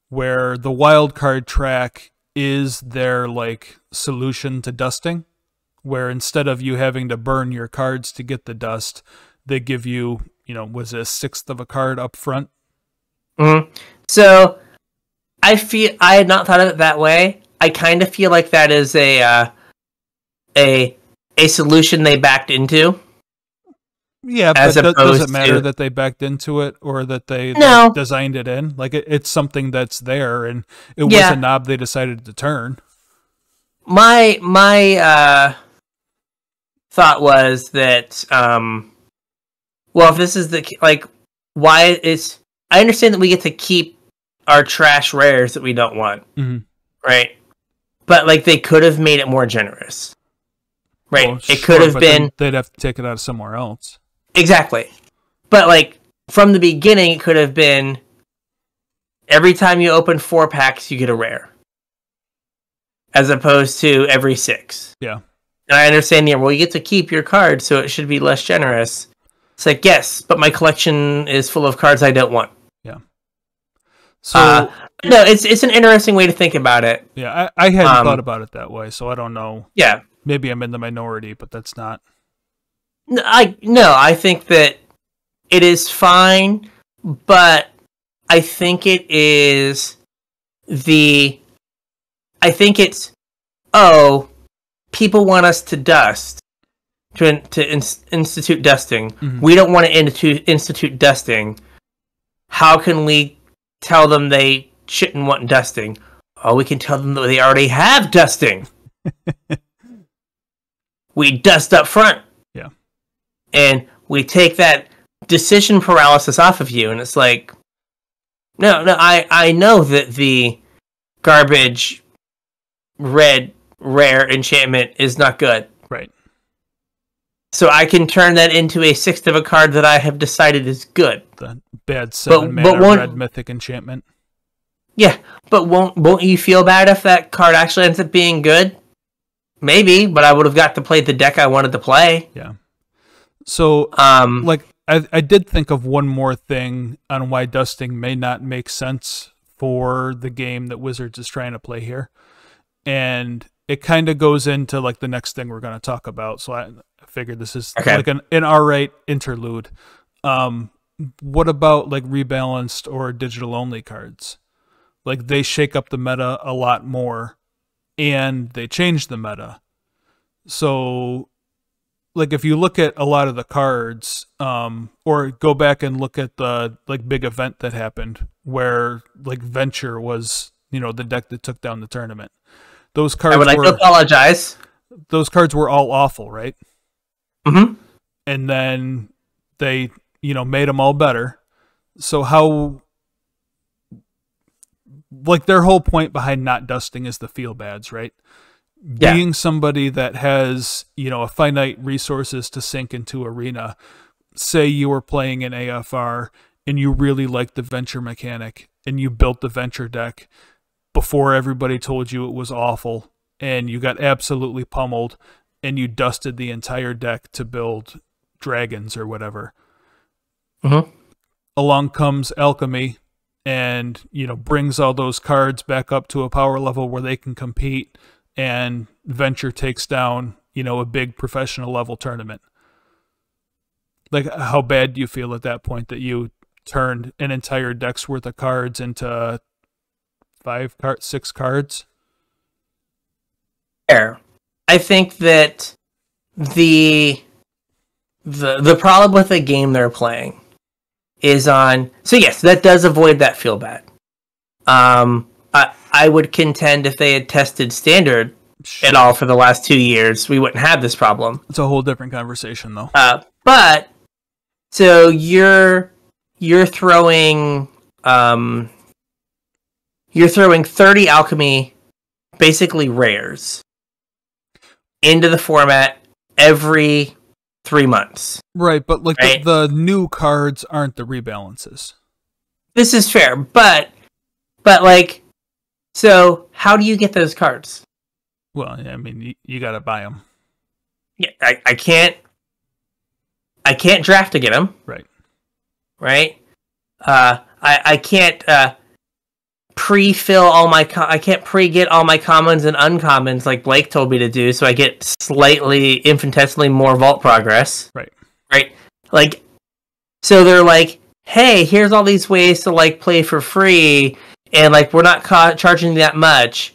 where the wild card track is their like solution to dusting, where instead of you having to burn your cards to get the dust, they give you, you know, was it a sixth of a card up front? mhm. So I feel I had not thought of it that way. I kind of feel like that is a uh, a a solution they backed into. Yeah, As that does it matter to- that they backed into it or that they like, designed it in? Like it, it's something that's there, and it Yeah. was a knob they decided to turn. my my uh thought was that um well if this is the like why is i understand that we get to keep our trash rares that we don't want Mhm. right but like they could have made it more generous right Well, it sure, could have been they'd have to take it out of somewhere else. exactly but like from the beginning it could have been every time you open four packs you get a rare as opposed to every six Yeah. And I understand, yeah, well, you get to keep your card, so it should be less generous. It's like, yes, but my collection is full of cards I don't want. Yeah. So Uh, no, it's it's an interesting way to think about it. yeah, I, I hadn't um, thought about it that way, so I don't know. Yeah, Maybe I'm in the minority, but that's not. No, I no, I think that it is fine, but I think it is the I think it's oh, people want us to dust to in, to ins- institute dusting. Mhm. We don't want to institute institute dusting. How can we tell them they shouldn't want dusting? Oh, we can tell them that they already have dusting. we dust up front Yeah. and we take that decision paralysis off of you and it's like no no i i know that the garbage red rare enchantment is not good Right. so i can turn that into a sixth of a card that i have decided is good The bad seven but mana won't- red mythic enchantment. Yeah but won't won't you feel bad if that card actually ends up being good maybe but i would have got to play the deck i wanted to play Yeah. So um like I, I did think of one more thing on why dusting may not make sense for the game that Wizards is trying to play here. And it kind of goes into like the next thing we're going to talk about. So I, figured this is Okay. like an, an all right interlude. Um, what about like rebalanced or digital only cards? Like they shake up the meta a lot more and they change the meta. So like if you look at a lot of the cards um or go back and look at the like big event that happened where like venture was you know the deck that took down the tournament. Those cards i would like were to apologize? Those cards were all awful right? Hmm and then they you know made them all better. So how like their whole point behind not dusting is the feel bads right Yeah. being somebody that has you know a finite resources to sink into arena say you were playing an afr and you really liked the venture mechanic and you built the venture deck before everybody told you it was awful and you got absolutely pummeled and you dusted the entire deck to build dragons or whatever Uh-huh. along comes alchemy and you know brings all those cards back up to a power level where they can compete and venture takes down you know a big professional level tournament like how bad do you feel at that point that you turned an entire deck's worth of cards into five card six cards fair. I think that the the the problem with the game they're playing is on. So yes, that does avoid that feel bad. Um, I I would contend if they had tested standard at all for the last two years, we wouldn't have this problem. it's a whole different conversation though Uh, but so you're you're throwing um you're throwing 30 alchemy basically rares into the format every 3 months. right but like Right. The, the new cards aren't the rebalances This is fair, but but like so how do you get those cards? well i mean you, you gotta buy them Yeah, I, I can't I can't draft to get them. right right? Uh, I I can't uh, pre-fill all my co- I can't pre-get all my commons and uncommons like Blake told me to do, so I get slightly infinitesimally more vault progress. Right. Right. Like, so they're like, hey, here's all these ways to like play for free, and like we're not ca- charging that much.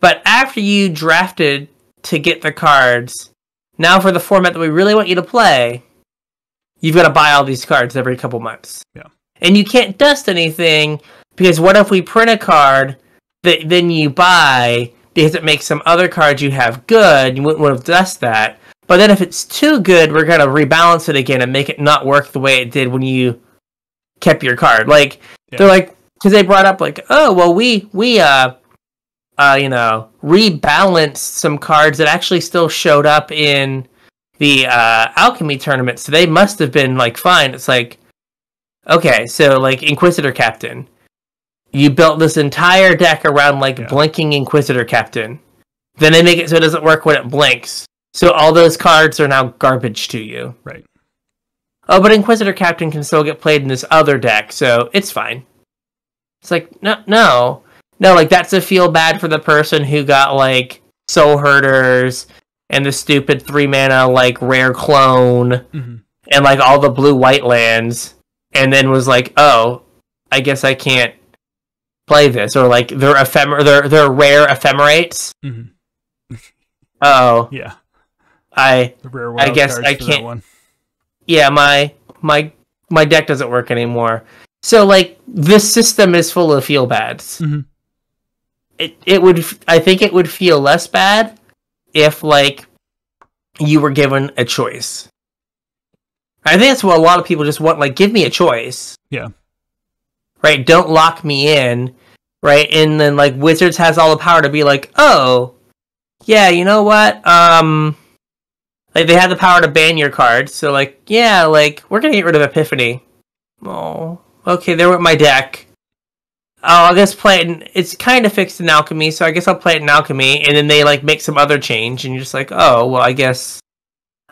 But after you drafted to get the cards, now for the format that we really want you to play, you've got to buy all these cards every couple months. Yeah. And you can't dust anything because what if we print a card that then you buy because it makes some other cards you have good? You wouldn't want to dust that. But then if it's too good, we're gonna rebalance it again and make it not work the way it did when you kept your card. Like Yeah. they're like because they brought up like, oh well, we we uh uh you know rebalanced some cards that actually still showed up in the uh alchemy tournament, so they must have been like fine. It's like okay, so like Inquisitor Captain, you built this entire deck around like Yeah. blinking Inquisitor Captain. Then they make it so it doesn't work when it blinks. So all those cards are now garbage to you. right Oh, but Inquisitor Captain can still get played in this other deck, so it's fine. It's like no, no, no. Like that's a feel bad for the person who got like Soul Herders and the stupid three mana like rare clone hmm and like all the blue white lands, and then was like, oh, I guess I can't play this, or like they're ephemer, they're they're rare ephemerates. hmm Oh, Yeah. I rare I guess I can't- one. yeah, my my my deck doesn't work anymore. So like this system is full of feel bads. Mhm. It it would I think it would feel less bad if like you were given a choice. I think that's what a lot of people just want. Like, give me a choice. Yeah. Right. Don't lock me in. Right. And then like Wizards has all the power to be like, oh, yeah, you know what? Um, like they have the power to ban your cards. So like, yeah, like we're gonna get rid of Epiphany. Oh, okay, there went my deck. Oh, I'll just play it. In, it's kind of fixed in Alchemy, so I guess I'll play it in Alchemy. And then they like make some other change, and you're just like, oh, well, I guess,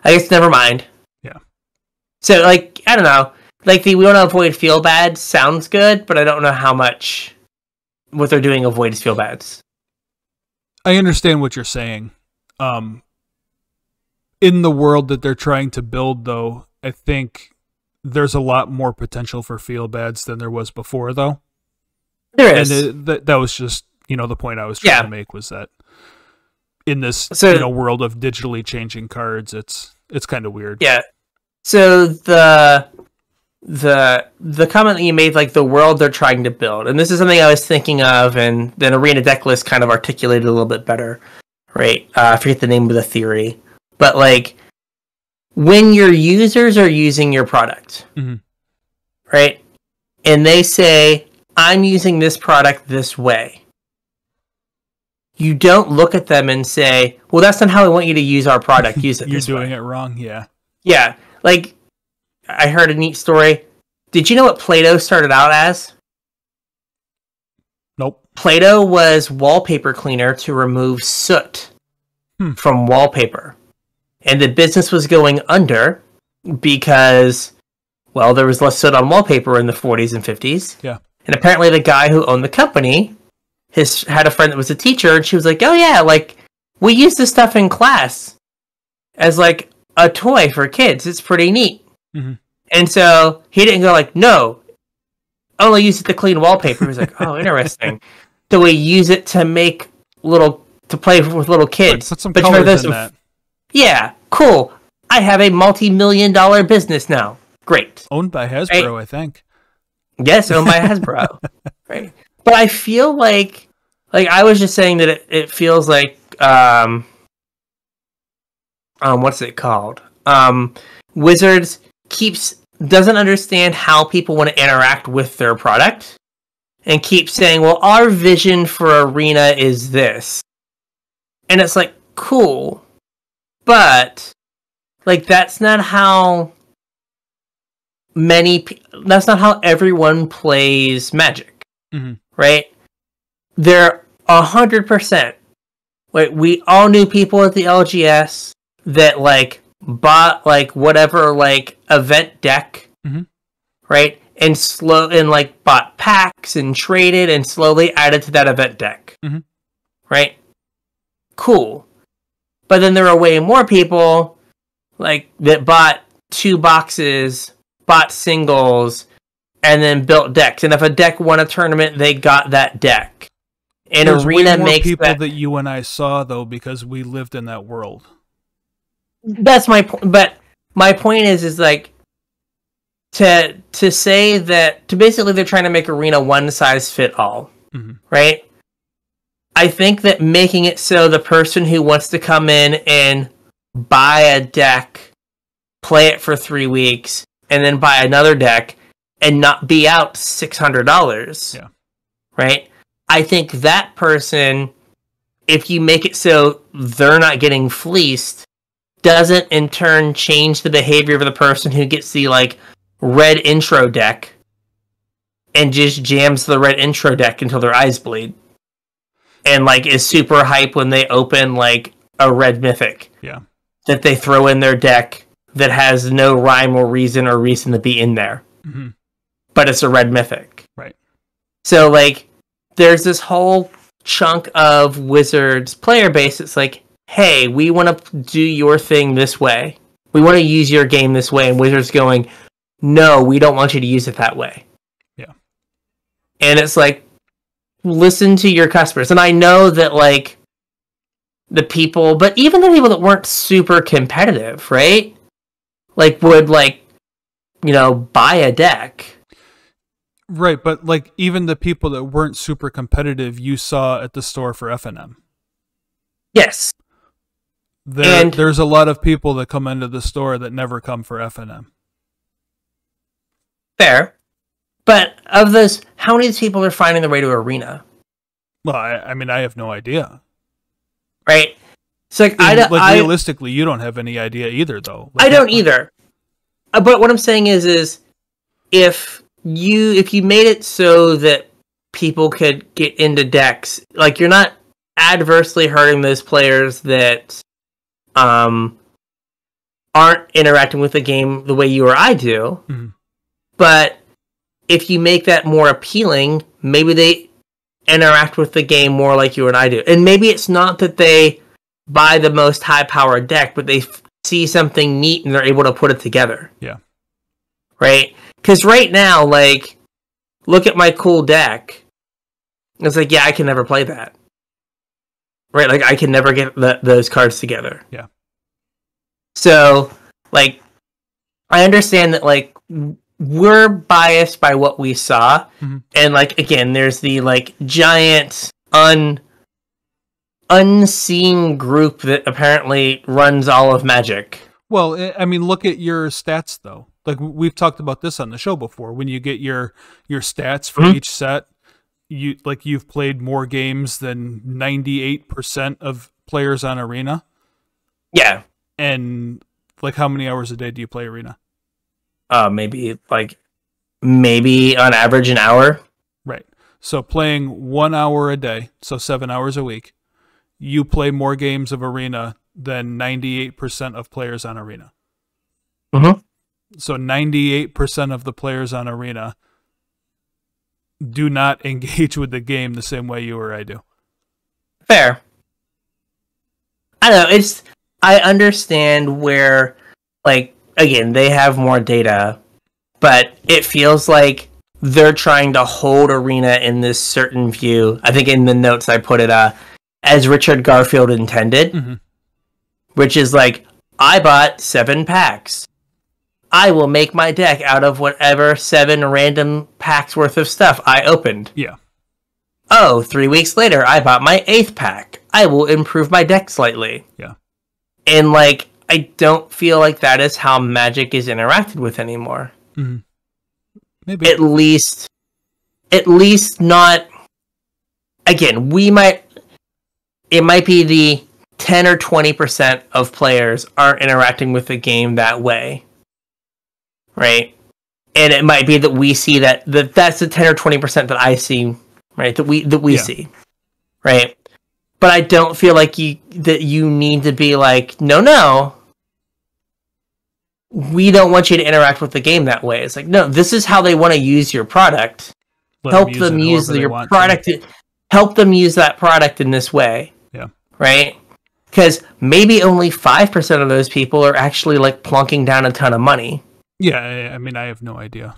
I guess never mind. Yeah. So like, I don't know. Like the we want to avoid feel bad sounds good, but I don't know how much what they're doing avoids feel bads. I understand what you're saying. Um, in the world that they're trying to build, though, I think there's a lot more potential for feel bads than there was before, though. There And it, that that was just you know the point I was trying Yeah. to make was that in this So- you know world of digitally changing cards, it's it's kind of weird. Yeah. So the the the comment that you made, like the world they're trying to build, and this is something I was thinking of, and then Arena decklist kind of articulated a little bit better, right? Uh, I forget the name of the theory, but like when your users are using your product, Mhm. right, and they say, "I'm using this product this way." You don't look at them and say, "Well, that's not how I want you to use our product. Use it." You're this way." doing it wrong. Yeah. Yeah, like I heard a neat story. Did you know what Play-Doh started out as? Nope. Play-Doh was wallpaper cleaner to remove soot Hmm. from wallpaper. And the business was going under because well, there was less soot on wallpaper in the 40s and 50s. Yeah. And apparently the guy who owned the company his had a friend that was a teacher and she was like, "Oh yeah, like we use this stuff in class as like a toy for kids. It's pretty neat." Mhm. And so he didn't go like, "No, only use it to clean wallpaper." He was like, "Oh, interesting." so we use it to make little to play with little kids. Put some But colors those in that. Yeah, cool. I have a multi-million dollar business now. Great. Owned by Hasbro, I think. Yes, owned by Hasbro. right. But I feel like like I was just saying that it, it feels like um um what's it called? Um Wizards keeps doesn't understand how people want to interact with their product and keeps saying, "Well, our vision for Arena is this." And it's like, "Cool." But like that's not how many that's not how everyone plays magic Mhm. right they're a hundred percent like we all knew people at the lgs that like bought like whatever like event deck Mhm. right and slow and like bought packs and traded and slowly added to that event deck Mhm. right cool but then there are way more people like that bought two boxes bought singles and then built decks and if a deck won a tournament they got that deck and There's way arena more makes people that, that you and I saw though because we lived in that world. That's my point but my point is is like to to say that to basically they're trying to make arena one size fit all Mhm. right i think that making it so the person who wants to come in and buy a deck play it for three weeks and then buy another deck and not be out $600 Yeah. right i think that person if you make it so they're not getting fleeced doesn't in turn change the behavior of the person who gets the like red intro deck and just jams the red intro deck until their eyes bleed and like is super hype when they open like a red mythic Yeah. that they throw in their deck that has no rhyme or reason or reason to be in there Mhm. but it's a red mythic Right. So like there's this whole chunk of Wizards player base it's like, hey, we want to do your thing this way. We want to use your game this way. And Wizards going, no, we don't want you to use it that way. Yeah. And it's like, listen to your customers. And I know that like the people, but even the people that weren't super competitive, right? Like would like, you know, buy a deck. Right, but like even the people that weren't super competitive, you saw at the store for FNM. Yes. There, And- there's a lot of people that come into the store that never come for FNM. Fair. But of those, how many people are finding their way to Arena? Well, I, I mean, I have no idea. Right? It's like, I, don't- like I, realistically, you don't have any idea either, though. Like, I don't either. Uh, But what I'm saying is, is if you if you made it so that people could get into decks, like you're not adversely hurting those players that um aren't interacting with the game the way you or I do. Mhm. But if you make that more appealing, maybe they interact with the game more like you and I do. And maybe it's not that they buy the most high powered deck, but they f- see something neat and they're able to put it together. Yeah. Right? Because right now, like, look at my cool deck. It's like, yeah, I can never play that. Right? Like, I can never get the, those cards together. Yeah. So, like, I understand that, like, we're biased by what we saw. Mhm. And, like, again, there's the, like, giant, un unseen group that apparently runs all of magic. Well, I- I mean, look at your stats though. Like we've talked about this on the show before. When you get your your stats for Mhm. each set, you like you've played more games than ninety eight percent of players on Arena. Yeah. And like, how many hours a day do you play Arena? Uh maybe like maybe on average an hour. Right. So playing one hour a day, so seven hours a week, you play more games of Arena than ninety eight percent of players on Arena. Mhm. So 98% of the players on Arena do not engage with the game the same way you or I do. Fair. I don't know, it's I understand where like again, they have more data, but it feels like they're trying to hold arena in this certain view. I think in the notes I put it uh as Richard Garfield intended, Mhm. which is like I bought 7 packs. I will make my deck out of whatever 7 random packs worth of stuff I opened. Yeah. Oh, three weeks later, I bought my eighth pack. I will improve my deck slightly. Yeah. And, like, I don't feel like that is how Magic is interacted with anymore. Mm-hmm. Maybe. At least, at least not. Again, we might. It might be the 10 or 20% of players aren't interacting with the game that way. Right? And it might be that we see that, that that's the 10 or 20% that I see, right? That we that we Yeah. see. Right? But I don't feel like you that you need to be like, no, no. We don't want you to interact with the game that way. It's like, no, this is how they want to use your product Let help use them use your want to. product help them use that product in this way Yeah. right because maybe only 5% of those people are actually like plunking down a ton of money Yeah, I, I mean, I have no idea.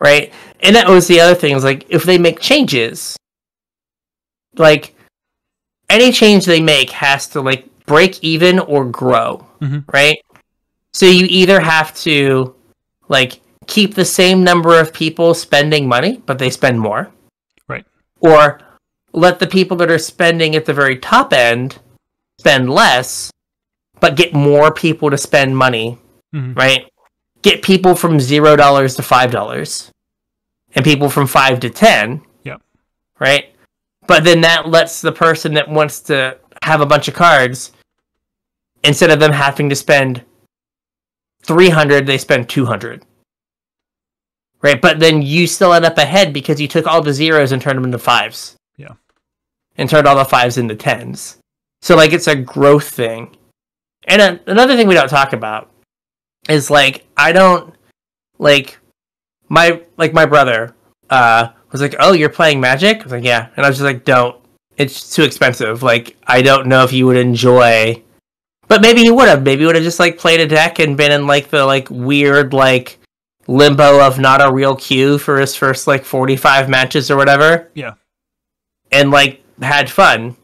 right and that was the other thing is like if they make changes like any change they make has to like break even or grow Mhm. right so you either have to like keep the same number of people spending money but they spend more Right. or let the people that are spending at the very top end spend less but get more people to spend money Mhm. right get people from zero dollars to five dollars and people from five to ten Yep. right? But then that lets the person that wants to have a bunch of cards instead of them having to spend 300 they spend 200 right? But then you still end up ahead because you took all the zeros and turned them into fives. Yeah. and turned all the fives into tens. So like it's a growth thing. And a- another thing we don't talk about is like i don't like my like my brother uh was like, "Oh, you're playing Magic?" I was like, "Yeah," and I was just like, "Don't. It's too expensive. Like, I don't know if you would enjoy." But maybe he would have. Maybe he would have just like played a deck and been in like the like weird like limbo of not a real queue for his first like 45 matches or whatever. Yeah. And like had fun.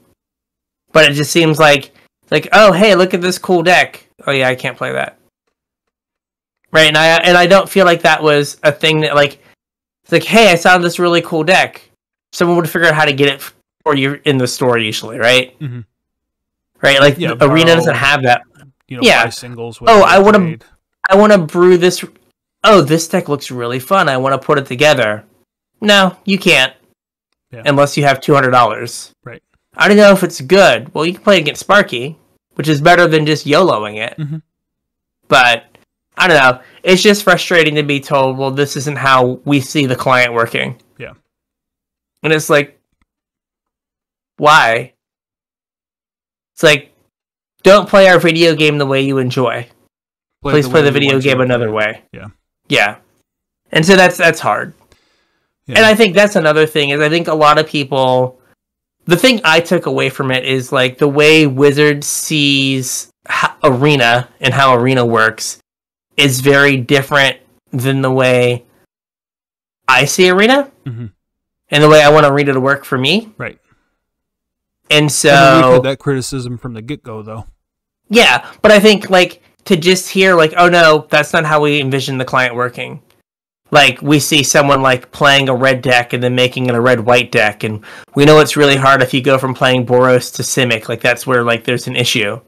But it just seems like like oh hey look at this cool deck. Oh yeah, I can't play that. Right, and I and I don't feel like that was a thing that like it's like hey I found this really cool deck. Someone would figure out how to get it for you in the store usually, right? Mm-hmm. Right, like Yeah, Arena borrow- doesn't have that. You know, Yeah. buy singles. Oh, I wanna- I want to brew this. Oh, this deck looks really fun. I want to put it together. No, you can't. Yeah. Unless you have two hundred dollars. Right. I don't know if it's good. Well, you can play against Sparky, which is better than just YOLOing it. Mhm. But I don't know. It's just frustrating to be told, well, this isn't how we see the client working. Yeah. And it's like, why? It's like, don't play our video game the way you enjoy please play the video game another play. way. Yeah. Yeah. And so that's that's hard. Yeah. And I think that's another thing is I think a lot of people the thing I took away from it is like the way Wizard sees arena and how arena works is very different than the way I see arena Mhm. and the way I want arena to work for me. Right. And I so mean, we've had that criticism from the get go, though. Yeah, but I think like to just hear like, oh no, that's not how we envision the client working. Like we see someone like playing a red deck and then making it a red white deck, and we know it's really hard if you go from playing Boros to Simic. Like that's where like there's an issue,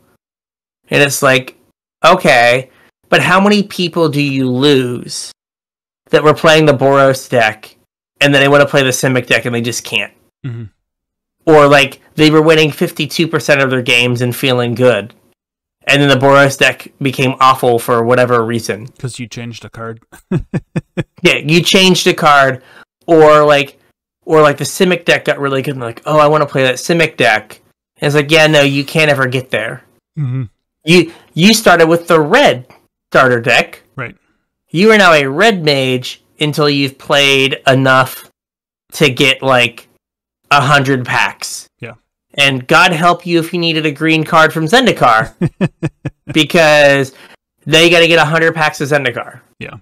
and it's like, okay, but how many people do you lose that were playing the Boros deck and then they want to play the Simic deck and they just can't? Mhm. Or like they were winning 52% of their games and feeling good. And then the Boros deck became awful for whatever reason. Because you changed a card. Yeah, you changed a card, or like, or like the Simic deck got really good. And like, oh, I want to play that Simic deck. And it's like, yeah, no, you can't ever get there. Mm-hmm. You you started with the red starter deck. Right. You are now a red mage until you've played enough to get like a hundred packs. Yeah. And God help you if you needed a green card from Zendikar, because now you got to get a hundred packs of Zendikar. Yeah.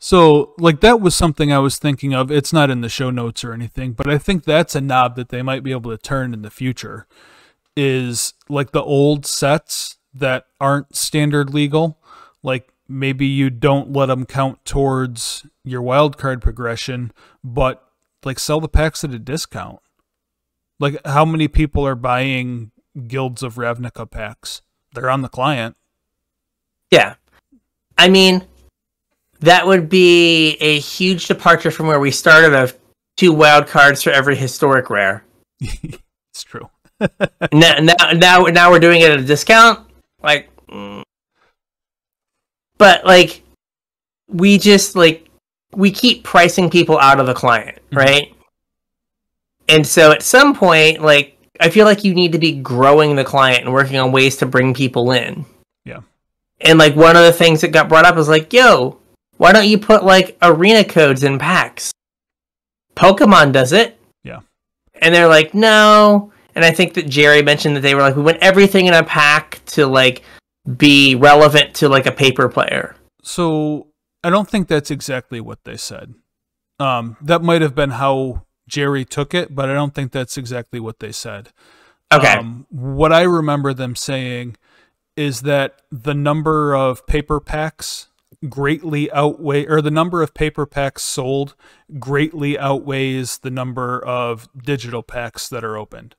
So, like, that was something I was thinking of. It's not in the show notes or anything, but I think that's a knob that they might be able to turn in the future. Is like the old sets that aren't standard legal. Like, maybe you don't let them count towards your wild card progression, but like sell the packs at a discount. Like, how many people are buying Guilds of Ravnica packs? They're on the client. Yeah. I mean, that would be a huge departure from where we started of two wild cards for every historic rare. it's true. now, now, now, now we're doing it at a discount. Like. But like, we just like we keep pricing people out of the client, Mhm. right? And so at some point, like, I feel like you need to be growing the client and working on ways to bring people in. Yeah. And like one of the things that got brought up was like, yo, why don't you put like arena codes in packs? Pokemon does it. Yeah. And they're like, no. And I think that Jerry mentioned that they were like, we want everything in a pack to like be relevant to like a paper player. So I don't think that's exactly what they said. Um, that might have been how Jerry took it, but I don't think that's exactly what they said. Okay. Um, what I remember them saying is that the number of paper packs greatly outweigh, or the number of paper packs sold greatly outweighs the number of digital packs that are opened.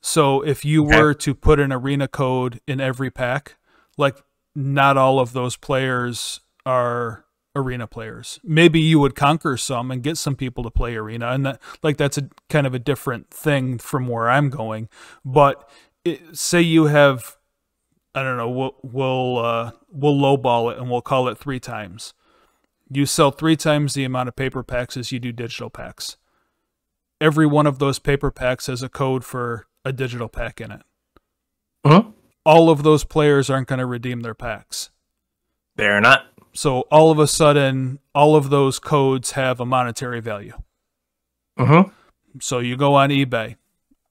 So if you Okay. were to put an arena code in every pack, like not all of those players are arena players. Maybe you would conquer some and get some people to play arena and that like that's a kind of a different thing from where I'm going. But it, say you have I don't know, we'll we'll uh we'll lowball it and we'll call it 3 times. You sell 3 times the amount of paper packs as you do digital packs. Every one of those paper packs has a code for a digital pack in it. Mhm. All of those players aren't going to redeem their packs. They're not. So all of a sudden, all of those codes have a monetary value. Mm-hmm. So you go on eBay.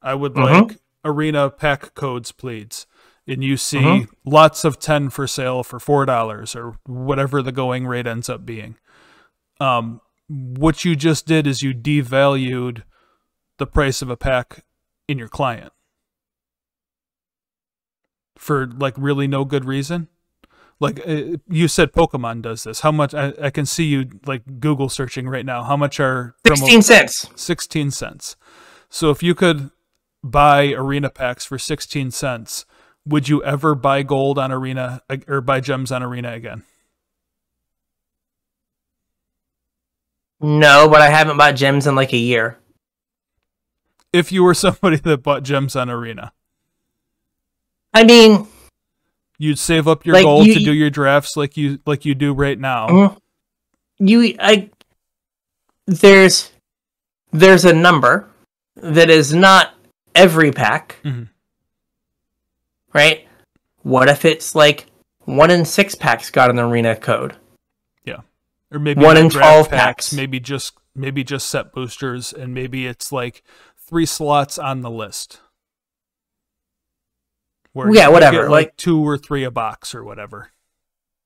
I would Mhm. like arena pack codes, please. And you see Mhm. lots of 10 for sale for $4 or whatever the going rate ends up being. Um, what you just did is you devalued the price of a pack in your client for like really no good reason. Like uh, you said, Pokemon does this. How much? I, I can see you like Google searching right now. How much are promo- 16 cents. 16 cents. So if you could buy arena packs for 16 cents, would you ever buy gold on arena or buy gems on arena again? No, but I haven't bought gems in like a year. If you were somebody that bought gems on arena, I mean, you'd save up your Like, gold you- to do your drafts like you like you do right now. Mhm. you I there's there's a number that is not every pack, Mhm. right? What if it's like one in six packs got an arena code? Yeah, or maybe One in 12 packs, packs. maybe just maybe just set boosters and maybe it's like three slots on the list. Where Yeah, whatever, get, like- two or three a box or whatever.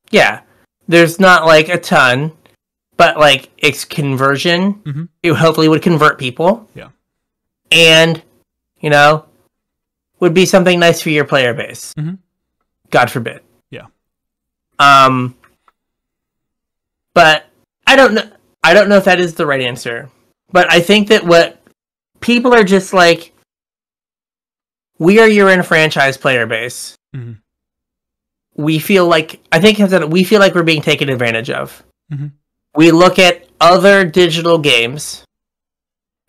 Yeah. There's not like a ton, but like it's conversion. Mhm. It hopefully would convert people. Yeah. And, you know, would be something nice for your player base. Mhm. God forbid. Yeah. Um but I don't know I don't know if that is the right answer. But I think that what people are just like we are your enfranchised player base Mhm. we feel like I think we feel like we're being taken advantage of. Mhm. We look at other digital games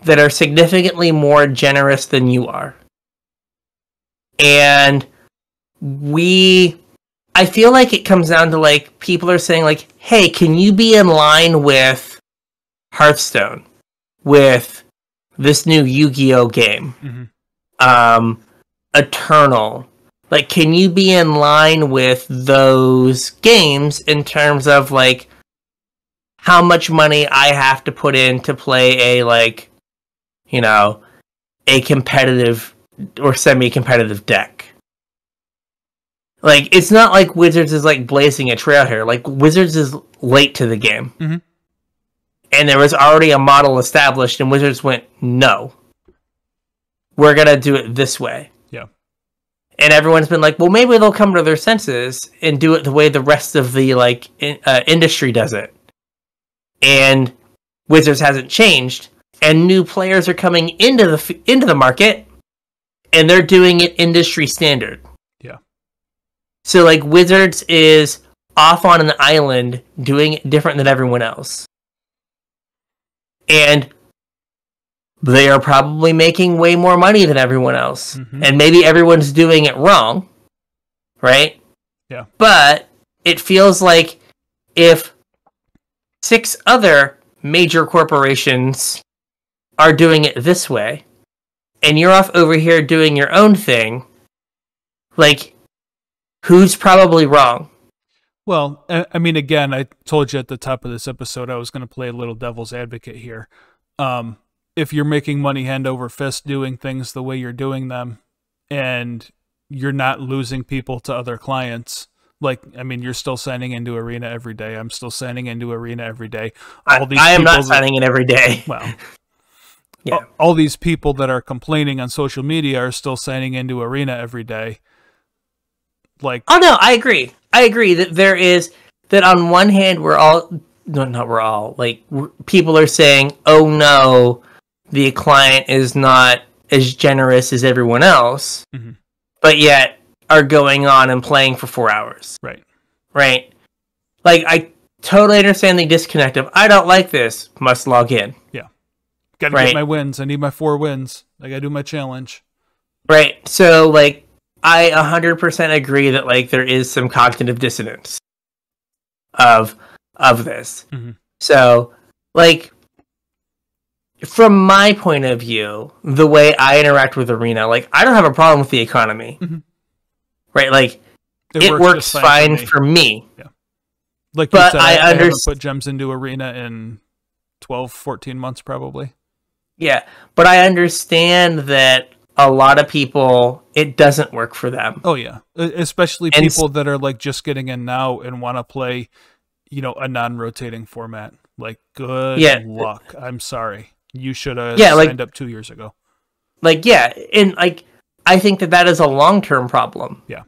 that are significantly more generous than you are. And we I feel like it comes down to like people are saying like, "Hey, can you be in line with Hearthstone with this new Yu-Gi-Oh game?" Mhm. um eternal like can you be in line with those games in terms of like how much money i have to put in to play a like you know a competitive or semi-competitive deck like it's not like wizards is like blazing a trail here like wizards is late to the game Mhm. And there was already a model established and wizards went no we're gonna do it this way. Yeah. And everyone's been like, well, maybe they'll come to their senses and do it the way the rest of the like in, uh, industry does it. And Wizards hasn't changed, and new players are coming into the f- into the market, and they're doing it industry standard. Yeah. So like Wizards is off on an island doing it different than everyone else. And they are probably making way more money than everyone else. Mhm. And maybe everyone's doing it wrong, right? Yeah. But it feels like if six other major corporations are doing it this way, and you're off over here doing your own thing, like, who's probably wrong? Well, I I mean, again, I told you at the top of this episode I was going to play a little devil's advocate here. Um, if you're making money hand over fist doing things the way you're doing them, and you're not losing people to other clients, like I mean, you're still signing into Arena every day. I'm still signing into Arena every day. I, All these I am not signing it every day. Well, Yeah. all, all these people that are complaining on social media are still signing into Arena every day. Like, Oh no, I agree. I agree that there is that on one hand we're all no, not we're all like we people are saying, "Oh no, the client is not as generous as everyone else," Mhm. but yet are going on and playing for four hours, right? right? Like I totally understand the disconnect of I don't like this, must log in, Yeah. Got to Right. get my wins. I need my four wins. I got to do my challenge. right? So like I 100% agree that like there is some cognitive dissonance of of this. Mhm. So, like, from my point of view, the way I interact with Arena, like, I don't have a problem with the economy, Mhm. right? Like, it, just works, fine, me. for me. Yeah. Like but said, I I, haven't put gems into arena in 12, 14 months probably. Yeah, but I understand that a lot of people it doesn't work for them. Oh yeah, especially And people that are like just getting in now and want to play, you know, a non-rotating format. Like, good Yeah. luck. I'm sorry, you should have Yeah, like- signed up two years ago. Like yeah, and like I think that that is a long-term problem. Yeah.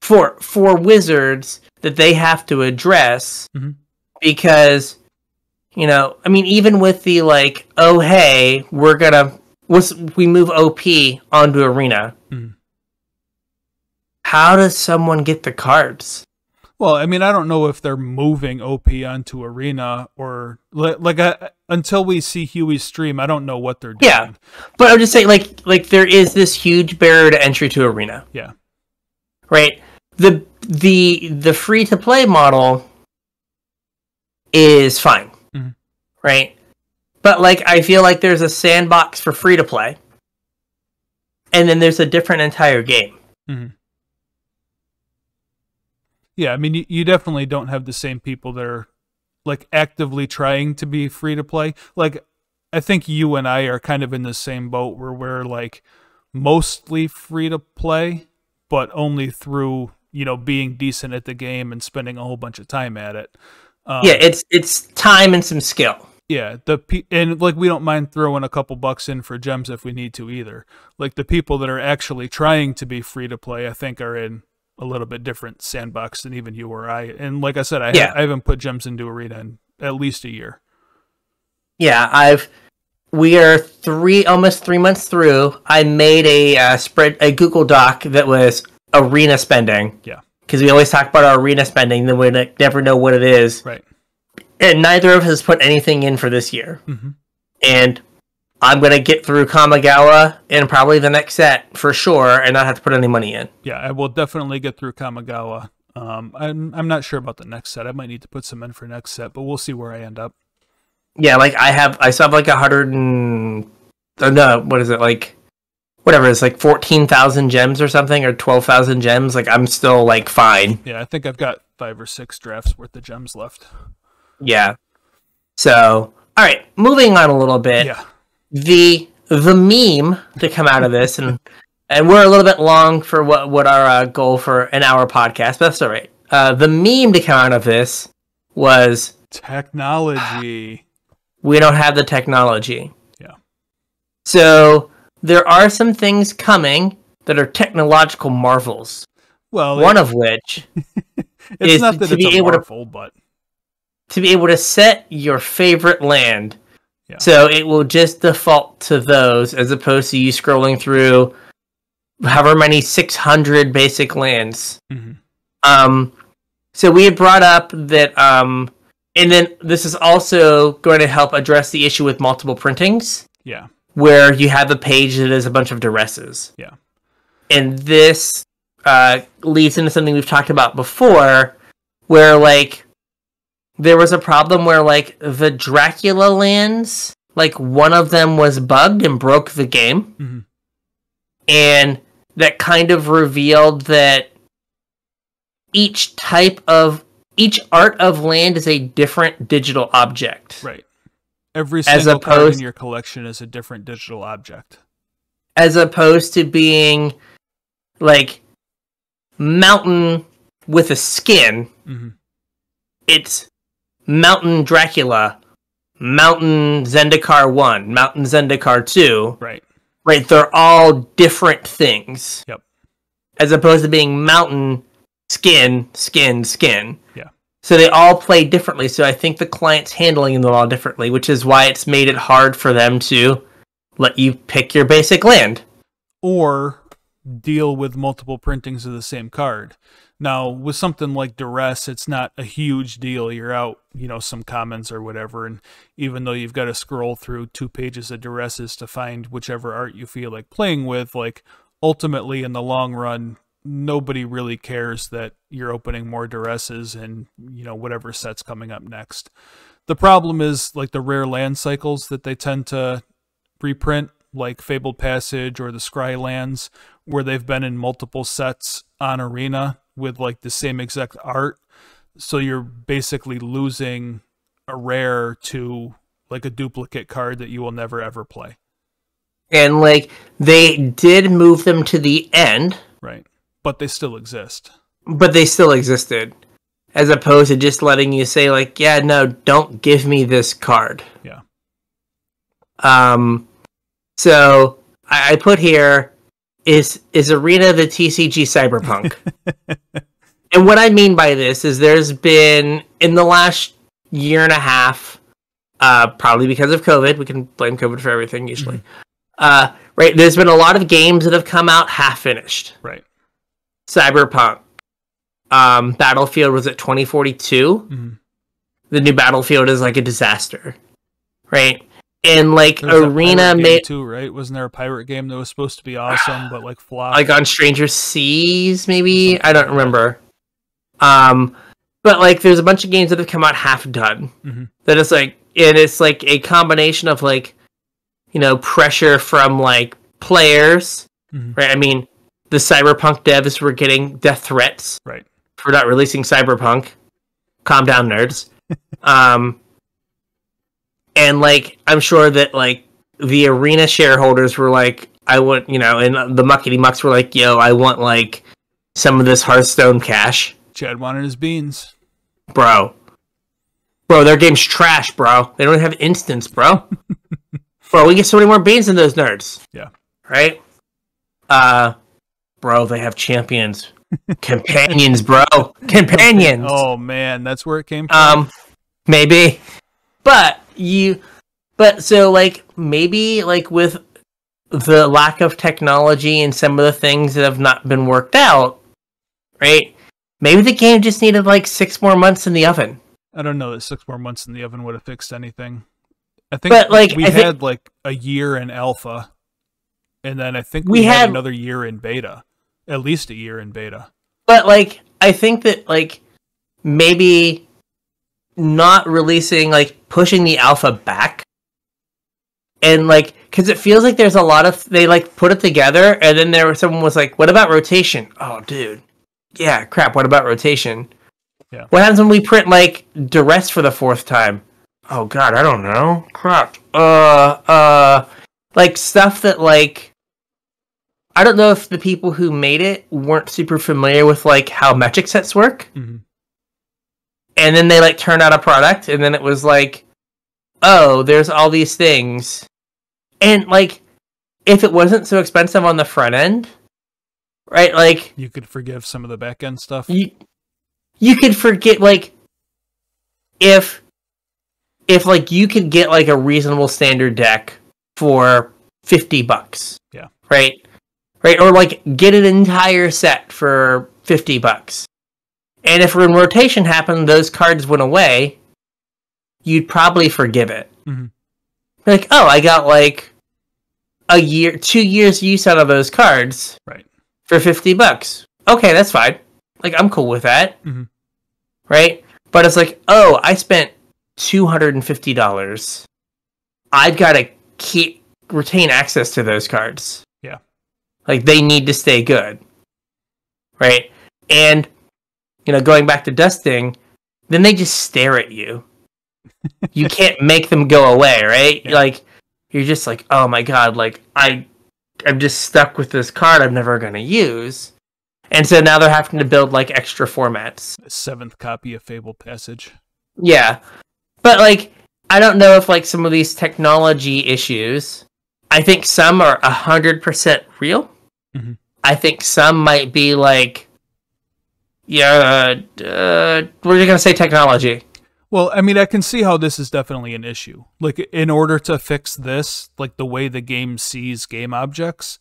For for wizards that they have to address Mhm. because you know, I mean even with the like oh hey, we're going to what's we move OP onto arena. Mhm. How does someone get the cards? Well, I mean, I don't know if they're moving OP onto Arena or li- like I, until we see Huey's stream, I don't know what they're doing. Yeah. But I'm just saying, like, like there is this huge barrier to entry to arena, Yeah. right? The the the free to play model is fine, Mhm. right? But like, I feel like there's a sandbox for free to play, and then there's a different entire game. Yeah, I mean, you, you definitely don't have the same people that are like actively trying to be free to play. Like, I think you and I are kind of in the same boat where we're like mostly free to play, but only through you know being decent at the game and spending a whole bunch of time at it. Um, yeah, it's it's time and some skill. Yeah, the pe- and like we don't mind throwing a couple bucks in for gems if we need to either. Like the people that are actually trying to be free to play, I think are in a little bit different sandbox than even you or I. And like I said, I, Yeah. I haven't put gems into arena in at least a year. Yeah, I've we are three almost three months through. I made a uh, spread a Google Doc that was arena spending. Yeah. because we always talk about our arena spending, then we ne- never know what it is. Right. And neither of us has put anything in for this year. hmm And I'm gonna get through Kamigawa in probably the next set for sure, and not have to put any money in. Yeah, I will definitely get through Kamigawa. Um, I'm I'm not sure about the next set. I might need to put some in for next set, but we'll see where I end up. Yeah, like I have, I still have like a hundred and uh, no, what is it like? Whatever, it's like fourteen thousand gems or something, or twelve thousand gems. Like I'm still like fine. Yeah, I think I've got five or six drafts worth of gems left. Yeah. So, all right, moving on a little bit. Yeah. The the meme to come out of this, and and we're a little bit long for what what our uh, goal for an hour podcast, but that's all right. Uh, the meme to come out of this was Technology. we don't have the technology. Yeah. So there are some things coming that are technological marvels. Well, One of which is not that to it's be able to- but to be able to set your favorite land. Yeah. So it will just default to those as opposed to you scrolling through however many 600 basic lands. Mhm. Um, so we had brought up that, um, and then this is also going to help address the issue with multiple printings yeah, where you have a page that is a bunch of duresses. Yeah. And this uh, leads into something we've talked about before, where like there was a problem where like the Dracula lands, like one of them was bugged and broke the game, Mhm. and that kind of revealed that each type of each art of land is a different digital object. right. Every As single card in your collection is a different digital object. as opposed to being like mountain with a skin. hmm It's mountain Dracula, mountain Zendikar 1, mountain Zendikar 2. Right. Right, they're all different things. Yep. As opposed to being mountain skin, skin, skin. Yeah. So they all play differently. So I think the client's handling them all differently, which is why it's made it hard for them to let you pick your basic land. Or deal with multiple printings of the same card. Now, with something like duress, it's not a huge deal. You're out, you know, some comments or whatever, and even though you've got to scroll through two pages of duresses to find whichever art you feel like playing with, like ultimately in the long run, nobody really cares that you're opening more duresses and you know whatever set's coming up next. The problem is like the rare land cycles that they tend to reprint, like Fabled Passage or the Scry lands, where they've been in multiple sets on Arena with like the same exact art. So you're basically losing a rare to like a duplicate card that you will never ever play. And like they did move them to the end, Right. But they still exist. but they still existed. As opposed to just letting you say like, yeah, no, don't give me this card. Yeah. Um so I, I put here is is Arena the TCG Cyberpunk. and what I mean by this is there's been in the last year and a half, uh, probably because of COVID, we can blame COVID for everything usually. Uh, right, there's been a lot of games that have come out half finished. Right. Cyberpunk, um, Battlefield was at 2042. Mhm. The new Battlefield is like a disaster, right? And like There was that Arena made too, right? Wasn't there a pirate game that was supposed to be awesome but like flopped? like on Stranger Seas, maybe I don't remember. Um, but like there's a bunch of games that have come out half done. Mhm. That is like, and it's like a combination of like, you know, pressure from like players, Mhm. right? I mean, the Cyberpunk devs were getting death threats Right. for not releasing Cyberpunk. Calm down, nerds. um, and like I'm sure that like the arena shareholders were like, I want, you know, and the muckety mucks were like, yo, I want like some of this Hearthstone cash, Chad wanted his beans. bro. Bro, their game's trash, bro. They don't have instants, bro. bro, we get so many more beans than those nerds. Yeah. Right? Uh, bro, they have champions. Companions, bro. Companions. Oh man, that's where it came from. Um, maybe, but you, but so like maybe like with the lack of technology and some of the things that have not been worked out, right? Maybe the game just needed like six more months in the oven. I don't know that six more months in the oven would have fixed anything. I think But, like, we I think- had like a year in alpha, and then I think We we, had, had- another year in beta, at least a year in beta. But like, I think that like maybe not releasing like pushing the alpha back. And like because it feels like there's a lot of they like put it together and then there was someone was like what about rotation? Oh dude. Yeah crap what about rotation? Yeah. what happens when we print like duress for the fourth time? Oh god i don't know. Crap. Uh uh like stuff that like i don't know if the people who made it weren't super familiar with like how metric sets work. Mhm. And then they like turned out a product and then it was like oh there's all these things. And like if it wasn't so expensive on the front end right like You could forgive some of the back end stuff. you you could forget like if if like you could get like a reasonable standard deck for 50 bucks. Yeah. right? Right? Or like get an entire set for 50 bucks and if when rotation happened those cards went away you'd probably forgive it Mhm. like oh i got like a year two years use out of those cards Right. for 50 bucks. Okay, that's fine. Like, I'm cool with that. Mhm. Right? But it's like, oh, I spent $250. I've got to keep, retain access to those cards. Yeah. Like, they need to stay good. Right? And, you know, going back to dusting, then they just stare at you. you can't make them go away, right? Yeah. Like, you're just like, oh my god, like, I I'm just stuck with this card I'm never going to use. And so now they're having to build like extra formats. A seventh copy of Fabled Passage. Yeah. But like I don't know if like some of these technology issues I think some are a 100% real. Mhm. I think some might be like yeah, uh, we're just going to say technology. Well, I mean, I can see how this is definitely an issue. Like, in order to fix this, like the way the game sees game objects,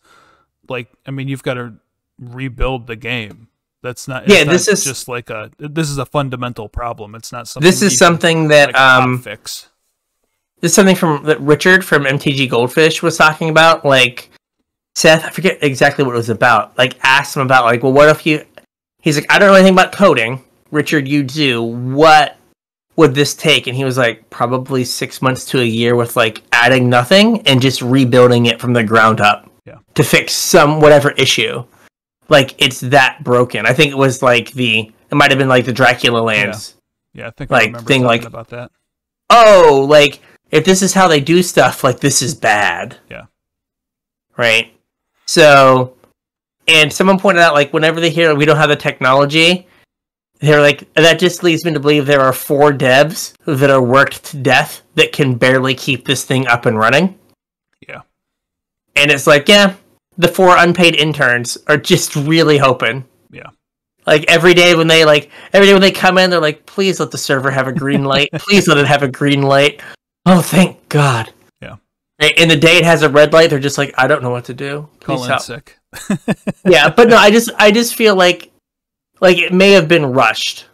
like, I mean, you've got to rebuild the game. That's not. Yeah, not this is- just like a. This is a fundamental problem. It's not something. This is something that like, um fix. this is something from that Richard from MTG Goldfish was talking about. Like Seth, I forget exactly what it was about. Like asked him about like, well, what if you? He's like, I don't know anything about coding. Richard, you do. What would this take? And he was like, probably six months to a year with like adding nothing and just rebuilding it from the ground up Yeah. to fix some whatever issue. Like it's that broken. I think it was like the it might have been like the Dracula lands Yeah, I think like, I remember thing like- about that. oh, like if this is how they do stuff, like this is bad. Yeah. Right. So, and someone pointed out like whenever they hear we don't have the technology, they're like that just leads me to believe there are four devs that are worked to death that can barely keep this thing up and running. Yeah. And it's like, yeah, the four unpaid interns are just really hoping. Yeah. Like every day when they like every day when they come in, they're like, please let the server have a green light. please let it have a green light. Oh, thank God. Yeah. And the day it has a red light, they're just like, I don't know what to do. Please Call in help. sick. yeah, but no, I just I just feel like like it may have been rushed.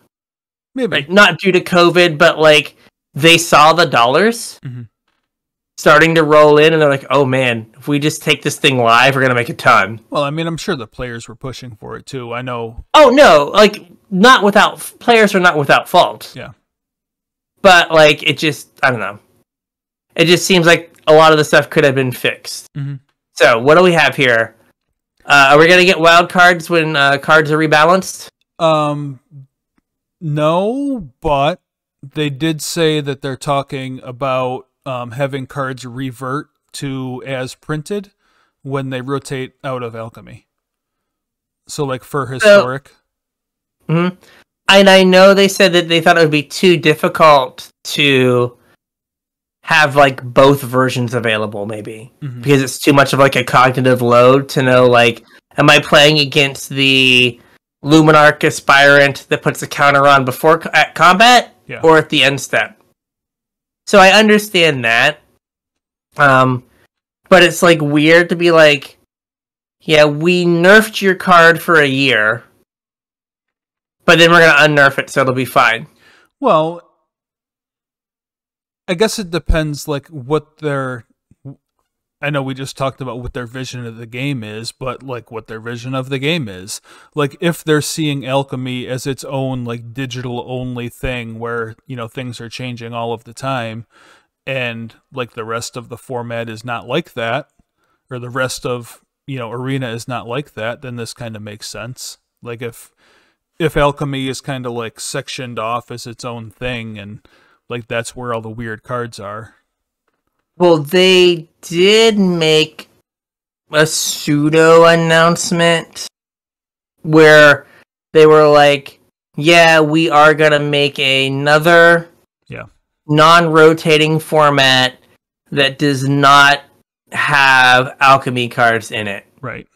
Maybe. Like not due to COVID, but like they saw the dollars Mhm. starting to roll in and they're like, "Oh man, if we just take this thing live, we're going to make a ton." Well, I mean, I'm sure the players were pushing for it too. I know. Oh no, like not without players are not without fault. Yeah. But like it just I don't know. It just seems like a lot of the stuff could have been fixed. Mhm. So, what do we have here? Uh, are we going to get wild cards when uh, cards are rebalanced? Um, no, but they did say that they're talking about um, having cards revert to as printed when they rotate out of alchemy. So, like for historic, hmm And I know they said that they thought it would be too difficult to have like both versions available, maybe Mhm. because it's too much of like a cognitive load to know like, am I playing against the Luminarch aspirant that puts a counter on before co- at combat Yeah. or at the end step? So I understand that, um, but it's like weird to be like, yeah, we nerfed your card for a year but then we're gonna unnerf it, so it'll be fine. Well, I guess it depends, like what their. I know we just talked about what their vision of the game is, but like what their vision of the game is. Like if they're seeing alchemy as its own like digital only thing where, you know, things are changing all of the time and like the rest of the format is not like that or the rest of, you know, arena is not like that, then this kind of makes sense. Like if if alchemy is kind of like sectioned off as its own thing and like that's where all the weird cards are Well, they did make a pseudo announcement where they were like, "Yeah, we are gonna make another Yeah. non-rotating format that does not have alchemy cards in it." right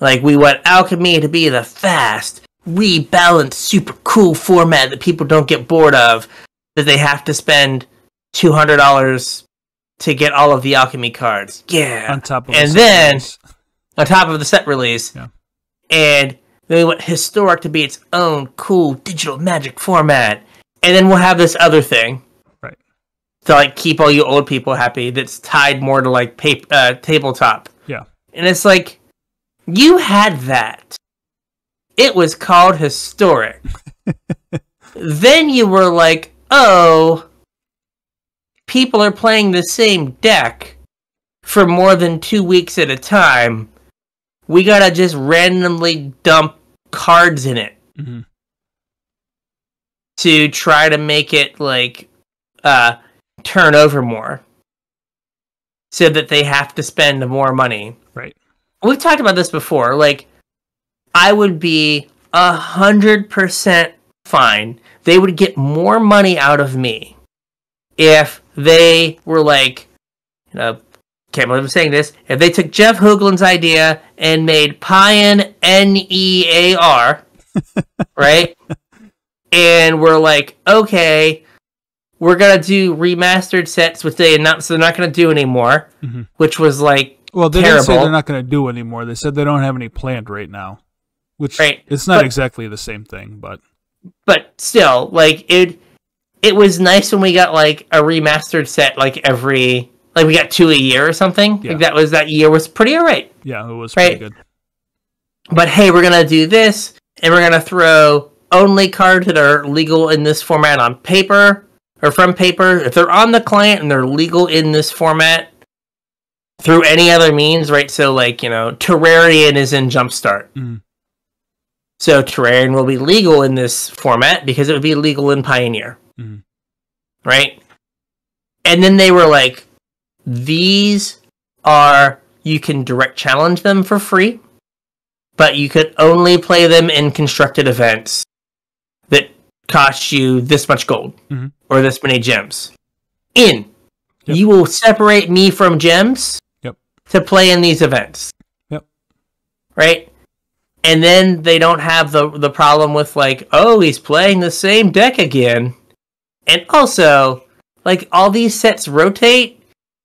Like we want alchemy to be the fast, rebalanced, super cool format that people don't get bored of. That they have to spend two hundred dollars to get all of the alchemy cards. Yeah, on top of And the then- series. on top of the set release. Yeah. And then we want historic to be its own cool digital magic format. And then we'll have this other thing. Right. To like keep all you old people happy that's tied more to like pap- uh, tabletop. Yeah. And it's like you had that. It was called historic. then you were like, "Oh, people are playing the same deck for more than 2 weeks at a time." we gotta just randomly dump cards in it Mhm. to try to make it like uh turn over more so that they have to spend more money right we've talked about this before like i would be a hundred percent fine they would get more money out of me if they were like you know can't believe I'm saying this. If they took Jeff Hoogland's idea and made Pyan N E A R, right? And we're like, okay, we're gonna do remastered sets, which they announced they're not gonna do anymore, Mhm. which was like, well they didn't say they're not going to do anymore they said they don't have any planned right now which Right. it's not But- exactly the same thing but but still, like it, it was nice when we got like a remastered set, like every, like we got two a year or something. Yeah. Like that was that year was pretty alright. yeah it was Right. pretty good but hey, we're gonna do this, and we're gonna throw only cards that are legal in this format on paper or from paper. If they're on the client and they're legal in this format through any other means, right? So, like you know, Terrarion is in Jumpstart, Mhm. So Terrarion will be legal in this format because it would be legal in Pioneer, Mhm. right? And then they were like, these are you can direct challenge them for free, but you could only play them in constructed events that cost you this much gold Mhm. or this many gems. In Yep. you will separate me from gems Yep. to play in these events. Yep. Right? And then they don't have the the problem with like, oh, he's playing the same deck again. And also, like all these sets rotate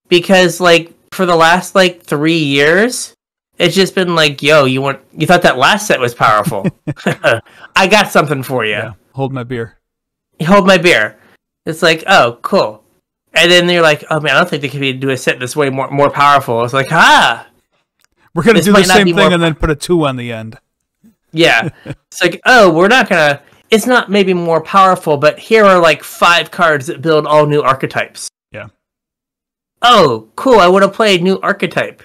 because like for the last like 3 years, it's just been like, yo, you want you thought that last set was powerful. I got something for you. Yeah. Hold my beer. Hold my beer. It's like, oh, cool. And then you're like, oh man, I don't think they can be do a set this way more more powerful. It's like, ah, We're gonna This do the same thing more- and then put a two on the end. Yeah. it's like, oh, we're not gonna. It's not maybe more powerful, but here are like five cards that build all new archetypes. Yeah. Oh, cool! I want to play a new archetype.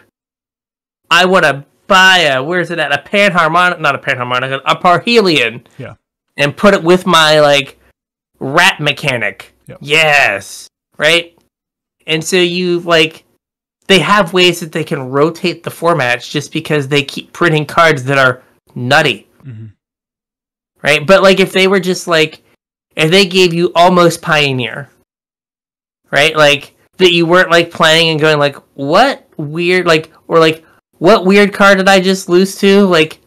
I want to buy a where's it at? A panharmonic, not a panharmonic, a parhelion. Yeah. And put it with my like rat mechanic. Yep. Yes. Right. And so you like they have ways that they can rotate the formats just because they keep printing cards that are nutty hmm right? But like if they were just like if they gave you almost pioneer, right? Like that you weren't like playing and going like what weird like or like what weird card did I just lose to? Like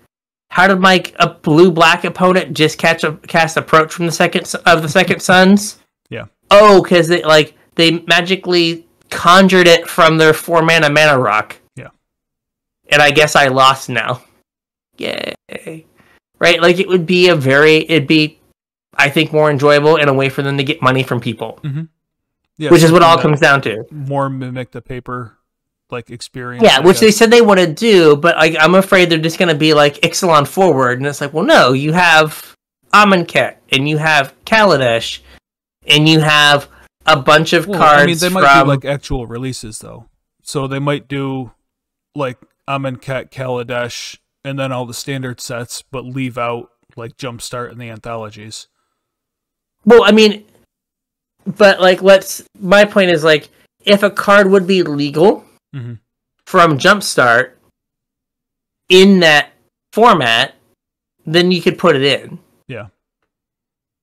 how did my a blue black opponent just catch a cast approach from the second of the second suns? Yeah. Oh, because they like they magically conjured it from their four mana mana rock. Yeah. And I guess I lost now. Yay right? Like it would be a very, it'd be, I think, more enjoyable and a way for them to get money from people, mm-hmm. Yeah, which is what all comes down to. more mimic the paper like experience. Yeah, I which they said they want to do, but like, I'm afraid they're just going to be like Ixalan forward, and it's like, well, no, you have Amonkhet, and you have Kaladesh, and you have a bunch of Well, cards I mean, they might from. do like actual releases though. So they might do like Amonkhet, Kaladesh, and then all the standard sets, but leave out like Jumpstart and the anthologies. Well, I mean, but like, let's. My point is like, if a card would be legal Mhm. from Jumpstart in that format, then you could put it in. Yeah.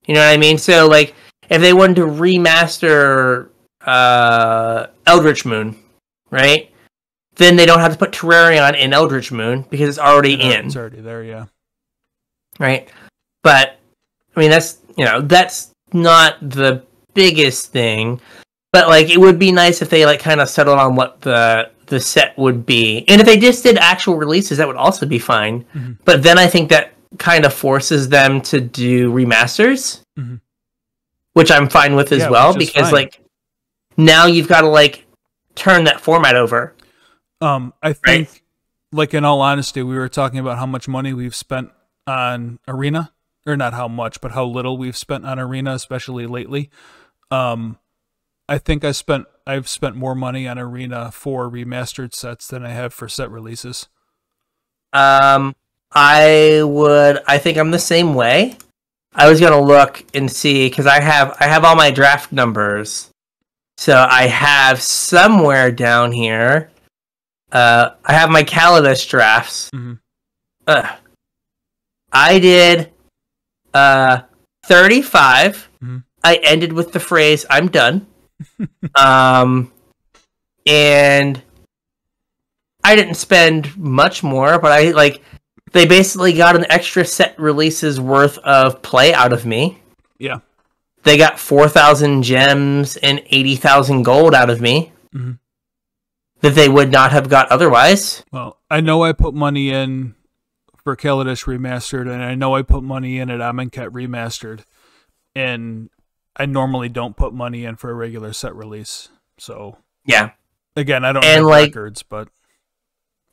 You know what I mean? So, like, if they wanted to remaster uh, Eldritch Moon, right? Then they don't have to put Terrarion in Eldritch Moon because it's already Yeah, in It's already there, yeah. right? But I mean, that's you know, that's not the biggest thing. But like, it would be nice if they like kind of settled on what the the set would be, and if they just did actual releases, that would also be fine. Mhm. But then I think that kind of forces them to do remasters, Mhm. which I'm fine with as Yeah, well because fine. like now you've got to like turn that format over. Um, I think, like in all honesty, we were talking about how much money we've spent on Arena, or not how much, but how little we've spent on Arena, especially lately. Um, I think I spent I've spent more money on Arena for remastered sets than I have for set releases. Um, I would. I think I'm the same way. I was gonna look and see because I have I have all my draft numbers. So I have somewhere down here. Uh, I have my Kaladesh drafts. Mm-hmm. Ugh. I did uh 35. Mhm. I ended with the phrase "I'm done." um, and I didn't spend much more, but I like they basically got an extra set releases worth of play out of me. Yeah. They got 4,000 gems and 80,000 gold out of me Mhm. That they would not have got otherwise. Well, I know I put money in for Kaladesh Remastered, and I know I put money in at Amonkhet Remastered, and I normally don't put money in for a regular set release. So Yeah. again, I don't And, have like- records, but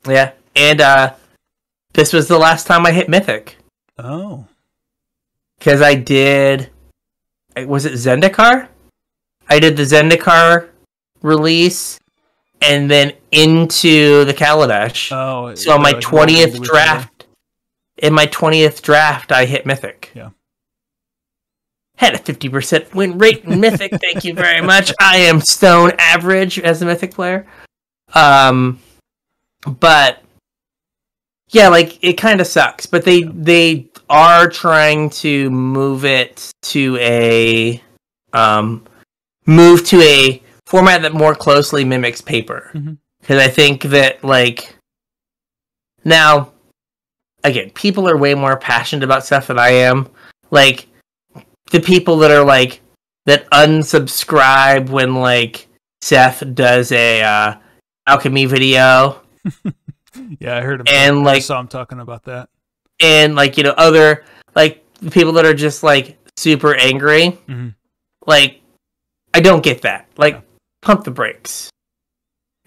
Yeah. And uh this was the last time I hit mythic oh, cuz I did was it Zendikar? I did the Zendikar release and then into the Kaladesh. oh. So on my twentieth into each other. draft, in my twentieth draft, I hit mythic. Yeah. had a 50% win rate in Mythic. Thank you very much. I am stone average as a Mythic player. Um, but yeah, like it kind of sucks. But they they are trying to move it to a um move to a format that more closely mimics paper because I think that like now again people are way more passionate about stuff than I am. Like the people that are like that unsubscribe when like Seth does a uh, alchemy video Yeah, I heard him. And, I like- saw him talking about that. and like you know other like the people that are just like super angry Mhm. like i don't get that like Yeah. Pump the brakes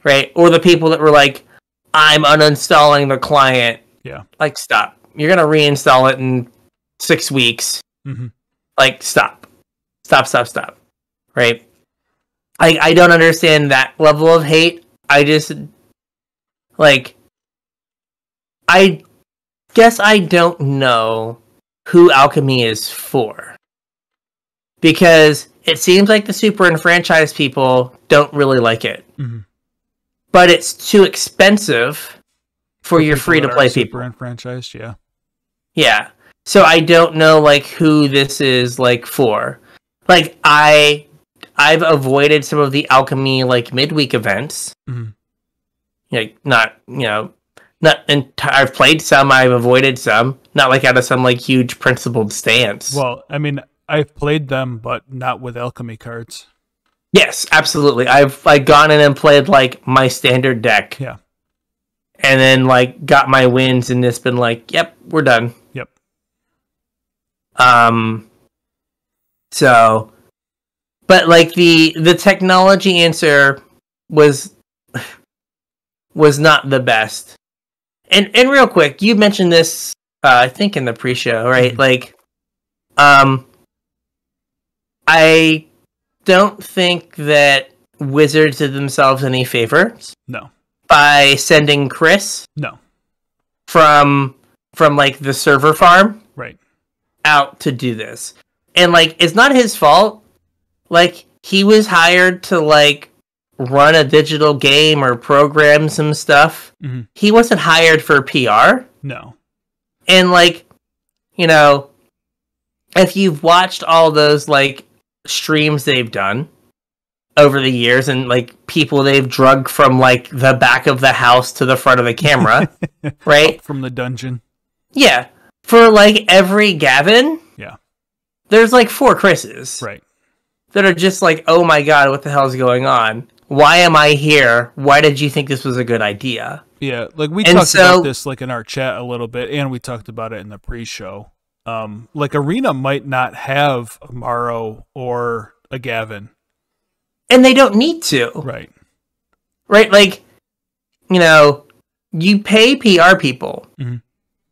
right? Or the people that were like i'm uninstalling the client. Yeah. like stop. You're gonna reinstall it in six weeks. Mhm. like stop. Stop stop stop right? I i don't understand that level of hate. I just like i guess i don't know who alchemy is for because it seems like the super enfranchised people don't really like it Mhm. but it's too expensive for your free to play super people enfranchised. Yeah. yeah. So I don't know like who this is like for. Like I I've avoided some of the alchemy like midweek events. Mhm. Like not, you know, not enti- I've played some, I've avoided some, not like out of some like huge principled stance. Well, I mean, I've played them, but not with alchemy cards. yes, absolutely. I've like gone in and played like my standard deck. Yeah. And then like got my wins and it's been like, yep, we're done. Yep. Um so but like the the technology answer was was not the best. And and real quick, you mentioned this uh, I think in the pre-show, right? Mhm. Like um I don't think that Wizards did themselves any favors No. by sending Chris No. from from like the server farm Right. out to do this. And like it's not his fault. Like he was hired to like run a digital game or program some stuff. Mhm. He wasn't hired for PR. No. And like, you know, if you've watched all those like streams they've done over the years and like people they've drugged from like the back of the house to the front of the camera, right? From the dungeon. Yeah. For like every Gavin, Yeah. there's like four Chris's Right. that are just like, oh my god, what the hell is going on? Why am I here? Why did you think this was a good idea? Yeah, like we And talked so- about this like in our chat a little bit, and we talked about it in the pre-show. Um, like Arena might not have a MaRo or a Gavin, And they don't need to. right? Right? Like, you know, you pay PR people Mhm.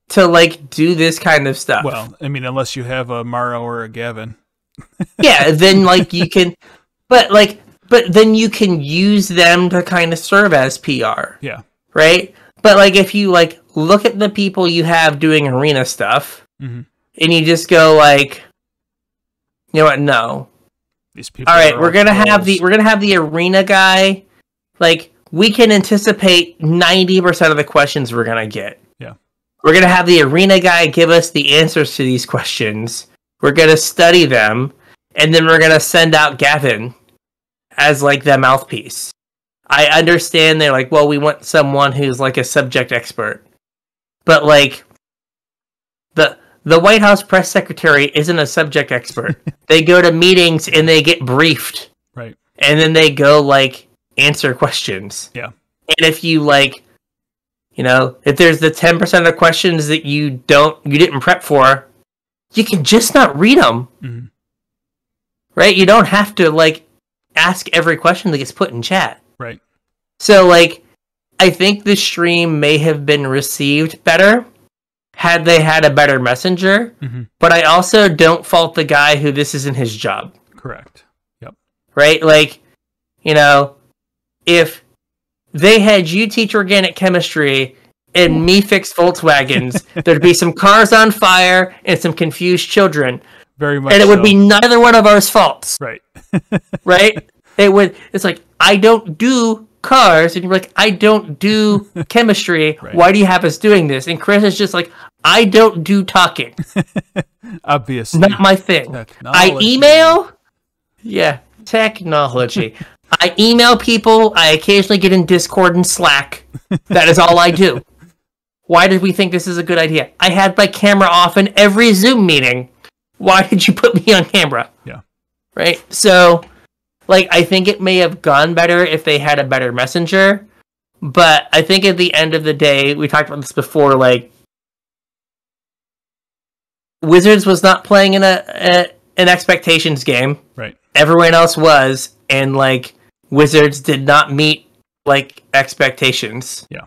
to like do this kind of stuff. Well, I mean, unless you have a MaRo or a Gavin, yeah, then like you can but like but then you can use them to kind of serve as PR. yeah, right? But like if you like look at the people you have doing arena stuff Mhm. And you just go like you know what, no. these people. All right, we're gonna have the we're gonna have the arena guy. Like we can anticipate ninety percent of the questions we're gonna get. Yeah. We're gonna have the arena guy give us the answers to these questions. We're gonna study them, and then we're gonna send out Gavin as like the mouthpiece. I understand they're like, well, we want someone who's like a subject expert, but like the the White House press secretary isn't a subject expert. they go to meetings and they get briefed, right. and then they go like answer questions. Yeah. And if you like, you know, if there's the ten percent of the questions that you don't you didn't prep for, you can just not read them, Mhm. right? You don't have to like ask every question that gets put in chat. Right. So like I think the stream may have been received better had they had a better messenger, Mhm. but I also don't fault the guy who this isn't his job, Correct. Yep. right? Like, you know, if they had you teach organic chemistry and me fix Volkswagens, there'd be some cars on fire and some confused children. Very much. and it would be neither one of ours faults, right. right? it would. It's like I don't do cars, and you're like, I don't do chemistry. Right. Why do you have us doing this? And Chris is just like, I don't do talking. Obviously. Not my thing. I email. Yeah, technology. I email people. I occasionally get in Discord and Slack. That is all I do. Why did we think this is a good idea? I had my camera off in every Zoom meeting. Why did you put me on camera? Yeah. Right? So, like, I think it may have gone better if they had a better messenger. But I think at the end of the day, we talked about this before, like, Wizards was not playing in a, a an expectations game Right. everyone else was and like wizards did not meet like expectations Yeah.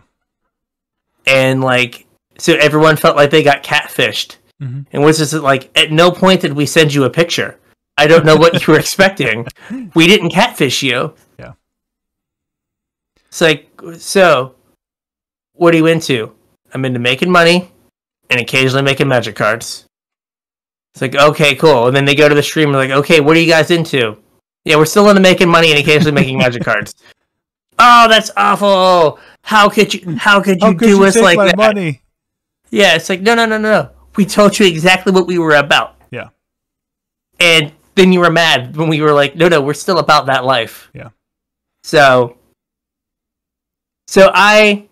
and like so everyone felt like they got catfished Mhm. and wizards is like at no point did we send you a picture i don't know what you were expecting. We didn't catfish you. Yeah. it's like so what are you into? I'm into making money and occasionally making magic cards. It's like okay cool. And then they go to the stream and like okay what are you guys into? Yeah we're still into making money and occasionally making magic cards. Oh that's awful. How could you how could you How could do you us like that? money? yeah it's like no no no no no. We told you exactly what we were about. Yeah. and then you were mad when we were like no no we're still about that life Yeah. so so i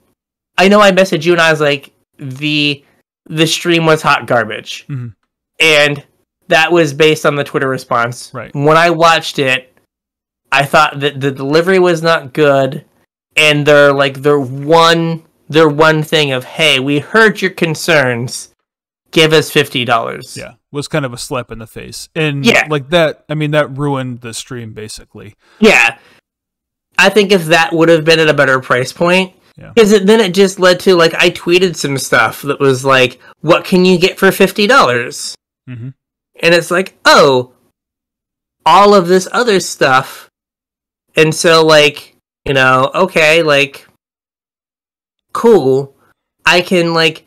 i know i messaged you and i was like the the stream was hot garbage Mhm. and that was based on the twitter response Right. when i watched it i thought that the delivery was not good and they're like their one their one thing of hey we heard your concerns give us $50 Yeah. Was kind of a slap in the face. And Yeah. like that, I mean, that ruined the stream basically. Yeah. I think if that would have been at a better price point, Yeah. because it, then it just led to like I tweeted some stuff that was like, "What can you get for fifty dollars?" hmm And it's like, oh, all of this other stuff, and so like you know, okay, like cool, I can like.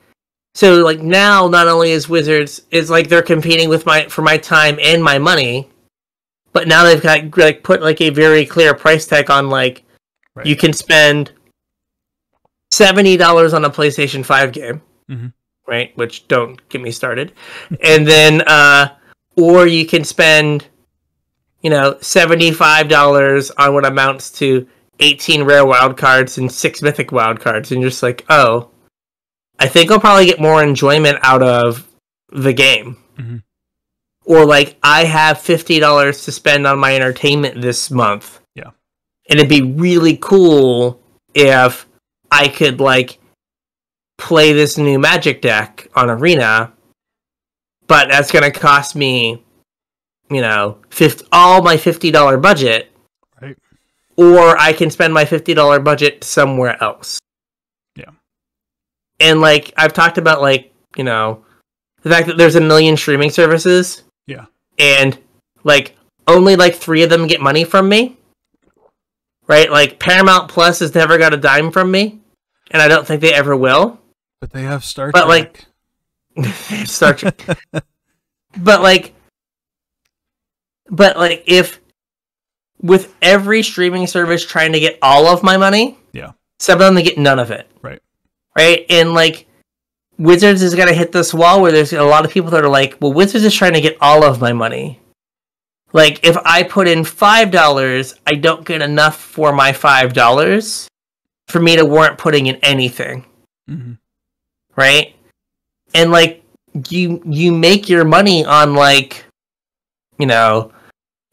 So like now, not only is Wizards, it's like they're competing with my for my time and my money, but now they've got like put like a very clear price tag on like Right. you can spend seventy dollars on a PlayStation Five game, Mhm. right? Which don't get me started, and then uh, or you can spend, you know, seventy five dollars on what amounts to eighteen rare wild cards and six mythic wild cards, and you're just like, oh, I think I'll probably get more enjoyment out of the game. Mhm. Or like I have fifty dollars to spend on my entertainment this month. Yeah. And it'd be really cool if I could like play this new magic deck on arena, but that's gonna cost me, you know, fifth all my fifty dollar budget. Right. Or I can spend my fifty dollar budget somewhere else. And like I've talked about like, you know, the fact that there's a million streaming services. Yeah. And like only like three of them get money from me. Right? Like Paramount Plus has never got a dime from me. And I don't think they ever will. But they have Star But, Trek. like- Star Trek. but like but like if with every streaming service trying to get all of my money, Yeah. some of them they get none of it. Right. Right? And like Wizards is gonna hit this wall where there's a lot of people that are like, well, Wizards is trying to get all of my money. Like if I put in five dollars, I don't get enough for my five dollars for me to warrant putting in anything Mhm. right? And like you you make your money on like you know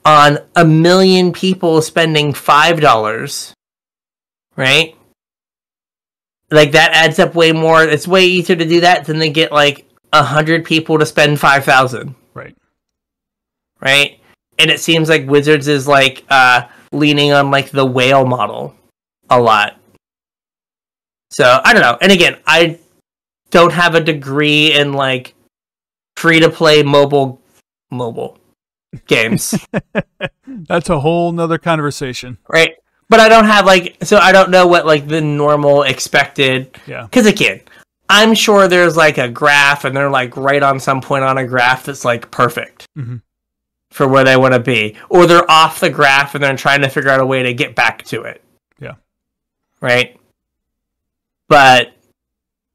on a million people spending five dollars, right? Like that adds up way more. It's way easier to do that than to get like a hundred people to spend five thousand, Right. right? And it seems like Wizards is like uh leaning on like the whale model a lot. So I don't know. And again, I don't have a degree in like free to play mobile mobile games, That's a whole nother conversation. right? But I don't have like so I don't know what like the normal expected Yeah. because again, I'm sure there's like a graph, and they're like right on some point on a graph that's like perfect Mhm. for where they want to be, or they're off the graph and they're trying to figure out a way to get back to it. Yeah. Right. But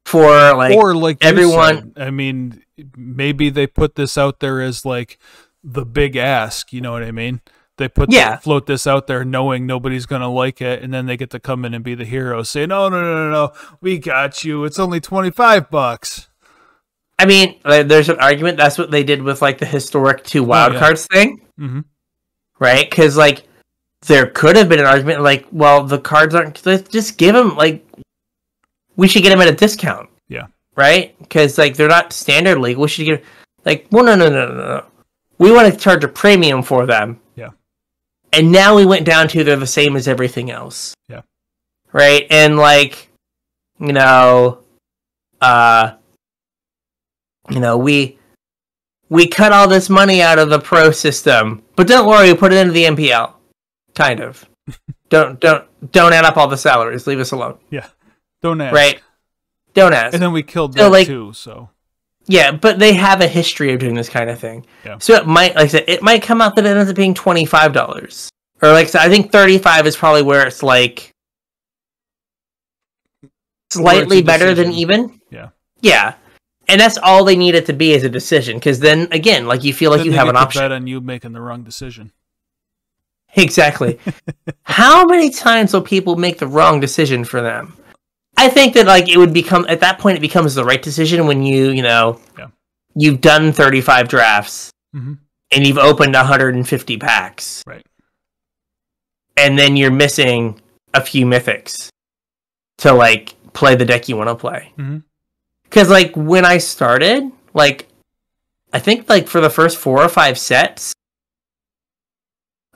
for like or like everyone- said, I mean, maybe they put this out there as like the big ask. You know what I mean? They put Yeah. float this out there knowing nobody's gonna like it, and then they get to come in and be the hero, say, "No, no, no, no, no, we got you. It's only twenty five bucks." I mean, there's an argument that's what they did with like the historic two wild Oh, yeah. cards thing, hmm right? Because like there could have been an argument like, well, the cards aren't. Let's just give them like we should get them at a discount. Yeah. Right? Because like they're not standard league. We should get like well, no, no, no, no, no. We want to charge a premium for them. And now we went down to they're the same as everything else. Yeah. Right? And like, you know, uh you know, we we cut all this money out of the pro system, but don't worry, we put it into the MPL. Kind of. don't don't don't add up all the salaries. Leave us alone. Yeah. Don't ask. Right? Don't ask. And then we killed So, that like- too. So Yeah, but they have a history of doing this kind of thing. Yeah. So it might, like I said, it might come out that it ends up being twenty five dollars, or like I said, I think thirty five is probably where it's like slightly better than even. Yeah. Yeah, and that's all they need it to be as a decision. Because then again, like you feel like Then you have an option. Bet on you making the wrong decision. Exactly. How many times will people make the wrong decision for them? I think that like it would become at that point it becomes the right decision when you you know Yeah. you've done thirty five drafts hmm and you've opened 150 packs. Right. And then you're missing a few mythics to like play the deck you want to play. Mhm. Cuz like when I started, like I think like for the first 4 or 5 sets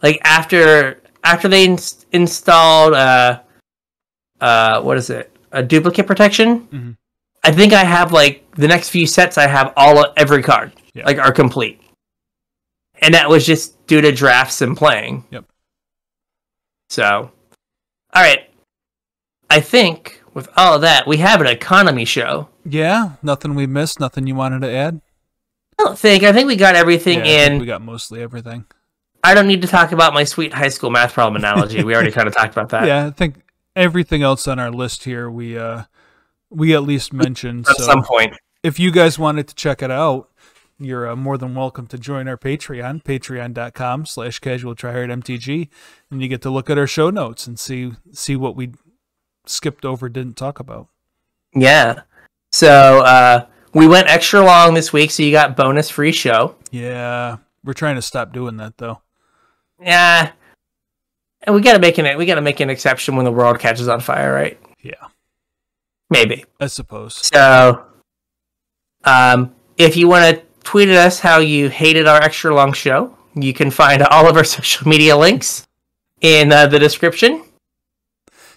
like after after they ins- installed uh uh what is it? A duplicate protection? Mhm. I think I have like the next few sets I have all of every card Yeah. like are complete. And that was just due to drafts and playing. Yep. So, all right. I think with all of that, we have an economy show. Yeah, nothing we missed. Nothing you wanted to add. I don't think. I think we got everything Yeah, in. we got mostly everything. I don't need to talk about my sweet high school math problem analogy. we already kind of talked about that. yeah, I think everything else on our list here we uh we at least mentioned. At so some point. if you guys wanted to check it out, you're uh, more than welcome to join our Patreon, patreon.com slash casual mtg, and you get to look at our show notes and see see what we skipped over, didn't talk about. Yeah. So uh, we went extra long this week, so you got bonus free show. Yeah, we're trying to stop doing that though. Yeah. And we gotta make an we gotta make an exception when the world catches on fire, right? Yeah, Maybe. I suppose. So, um, if you want to tweet at us how you hated our extra long show, you can find all of our social media links in uh, the description.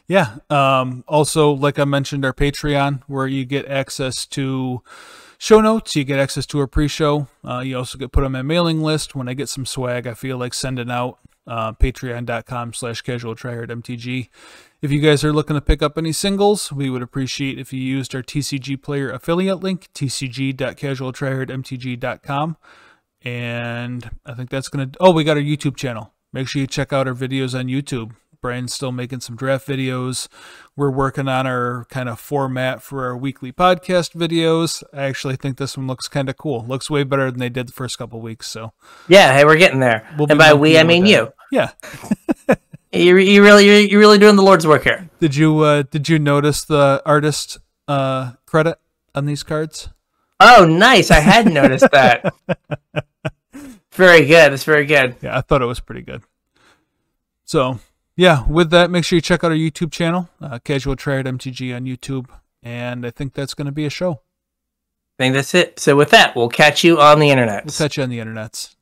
Yeah. Um, also, like I mentioned, our Patreon, where you get access to show notes, you get access to our pre-show. Uh, you also get put on my mailing list when I get some swag I feel like sending out. Uh, Patreon.com slash casual MTG. If you guys are looking to pick up any singles, we would appreciate if you used our TCG player affiliate link, tcg.casualtryhardmtg.com. And I think that's going to. Oh, we got our YouTube channel. Make sure you check out our videos on YouTube. Brian's still making some draft videos. We're working on our kind of format for our weekly podcast videos. I actually think this one looks kind of cool. Looks way better than they did the first couple weeks. So, Yeah, hey, we're getting there. We'll and by we, I mean you. Yeah. You, you really, you're, you're really doing the Lord's work here. Did you uh, did you notice the artist uh, credit on these cards? Oh, nice! I hadn't noticed that. Very good. It's very good. Yeah, I thought it was pretty good. So, yeah, with that, make sure you check out our YouTube channel, uh, Casual Try Hard MTG on YouTube, and I think that's going to be a show. I think that's it. So with that, we'll catch you on the internet. We'll catch you on the internets.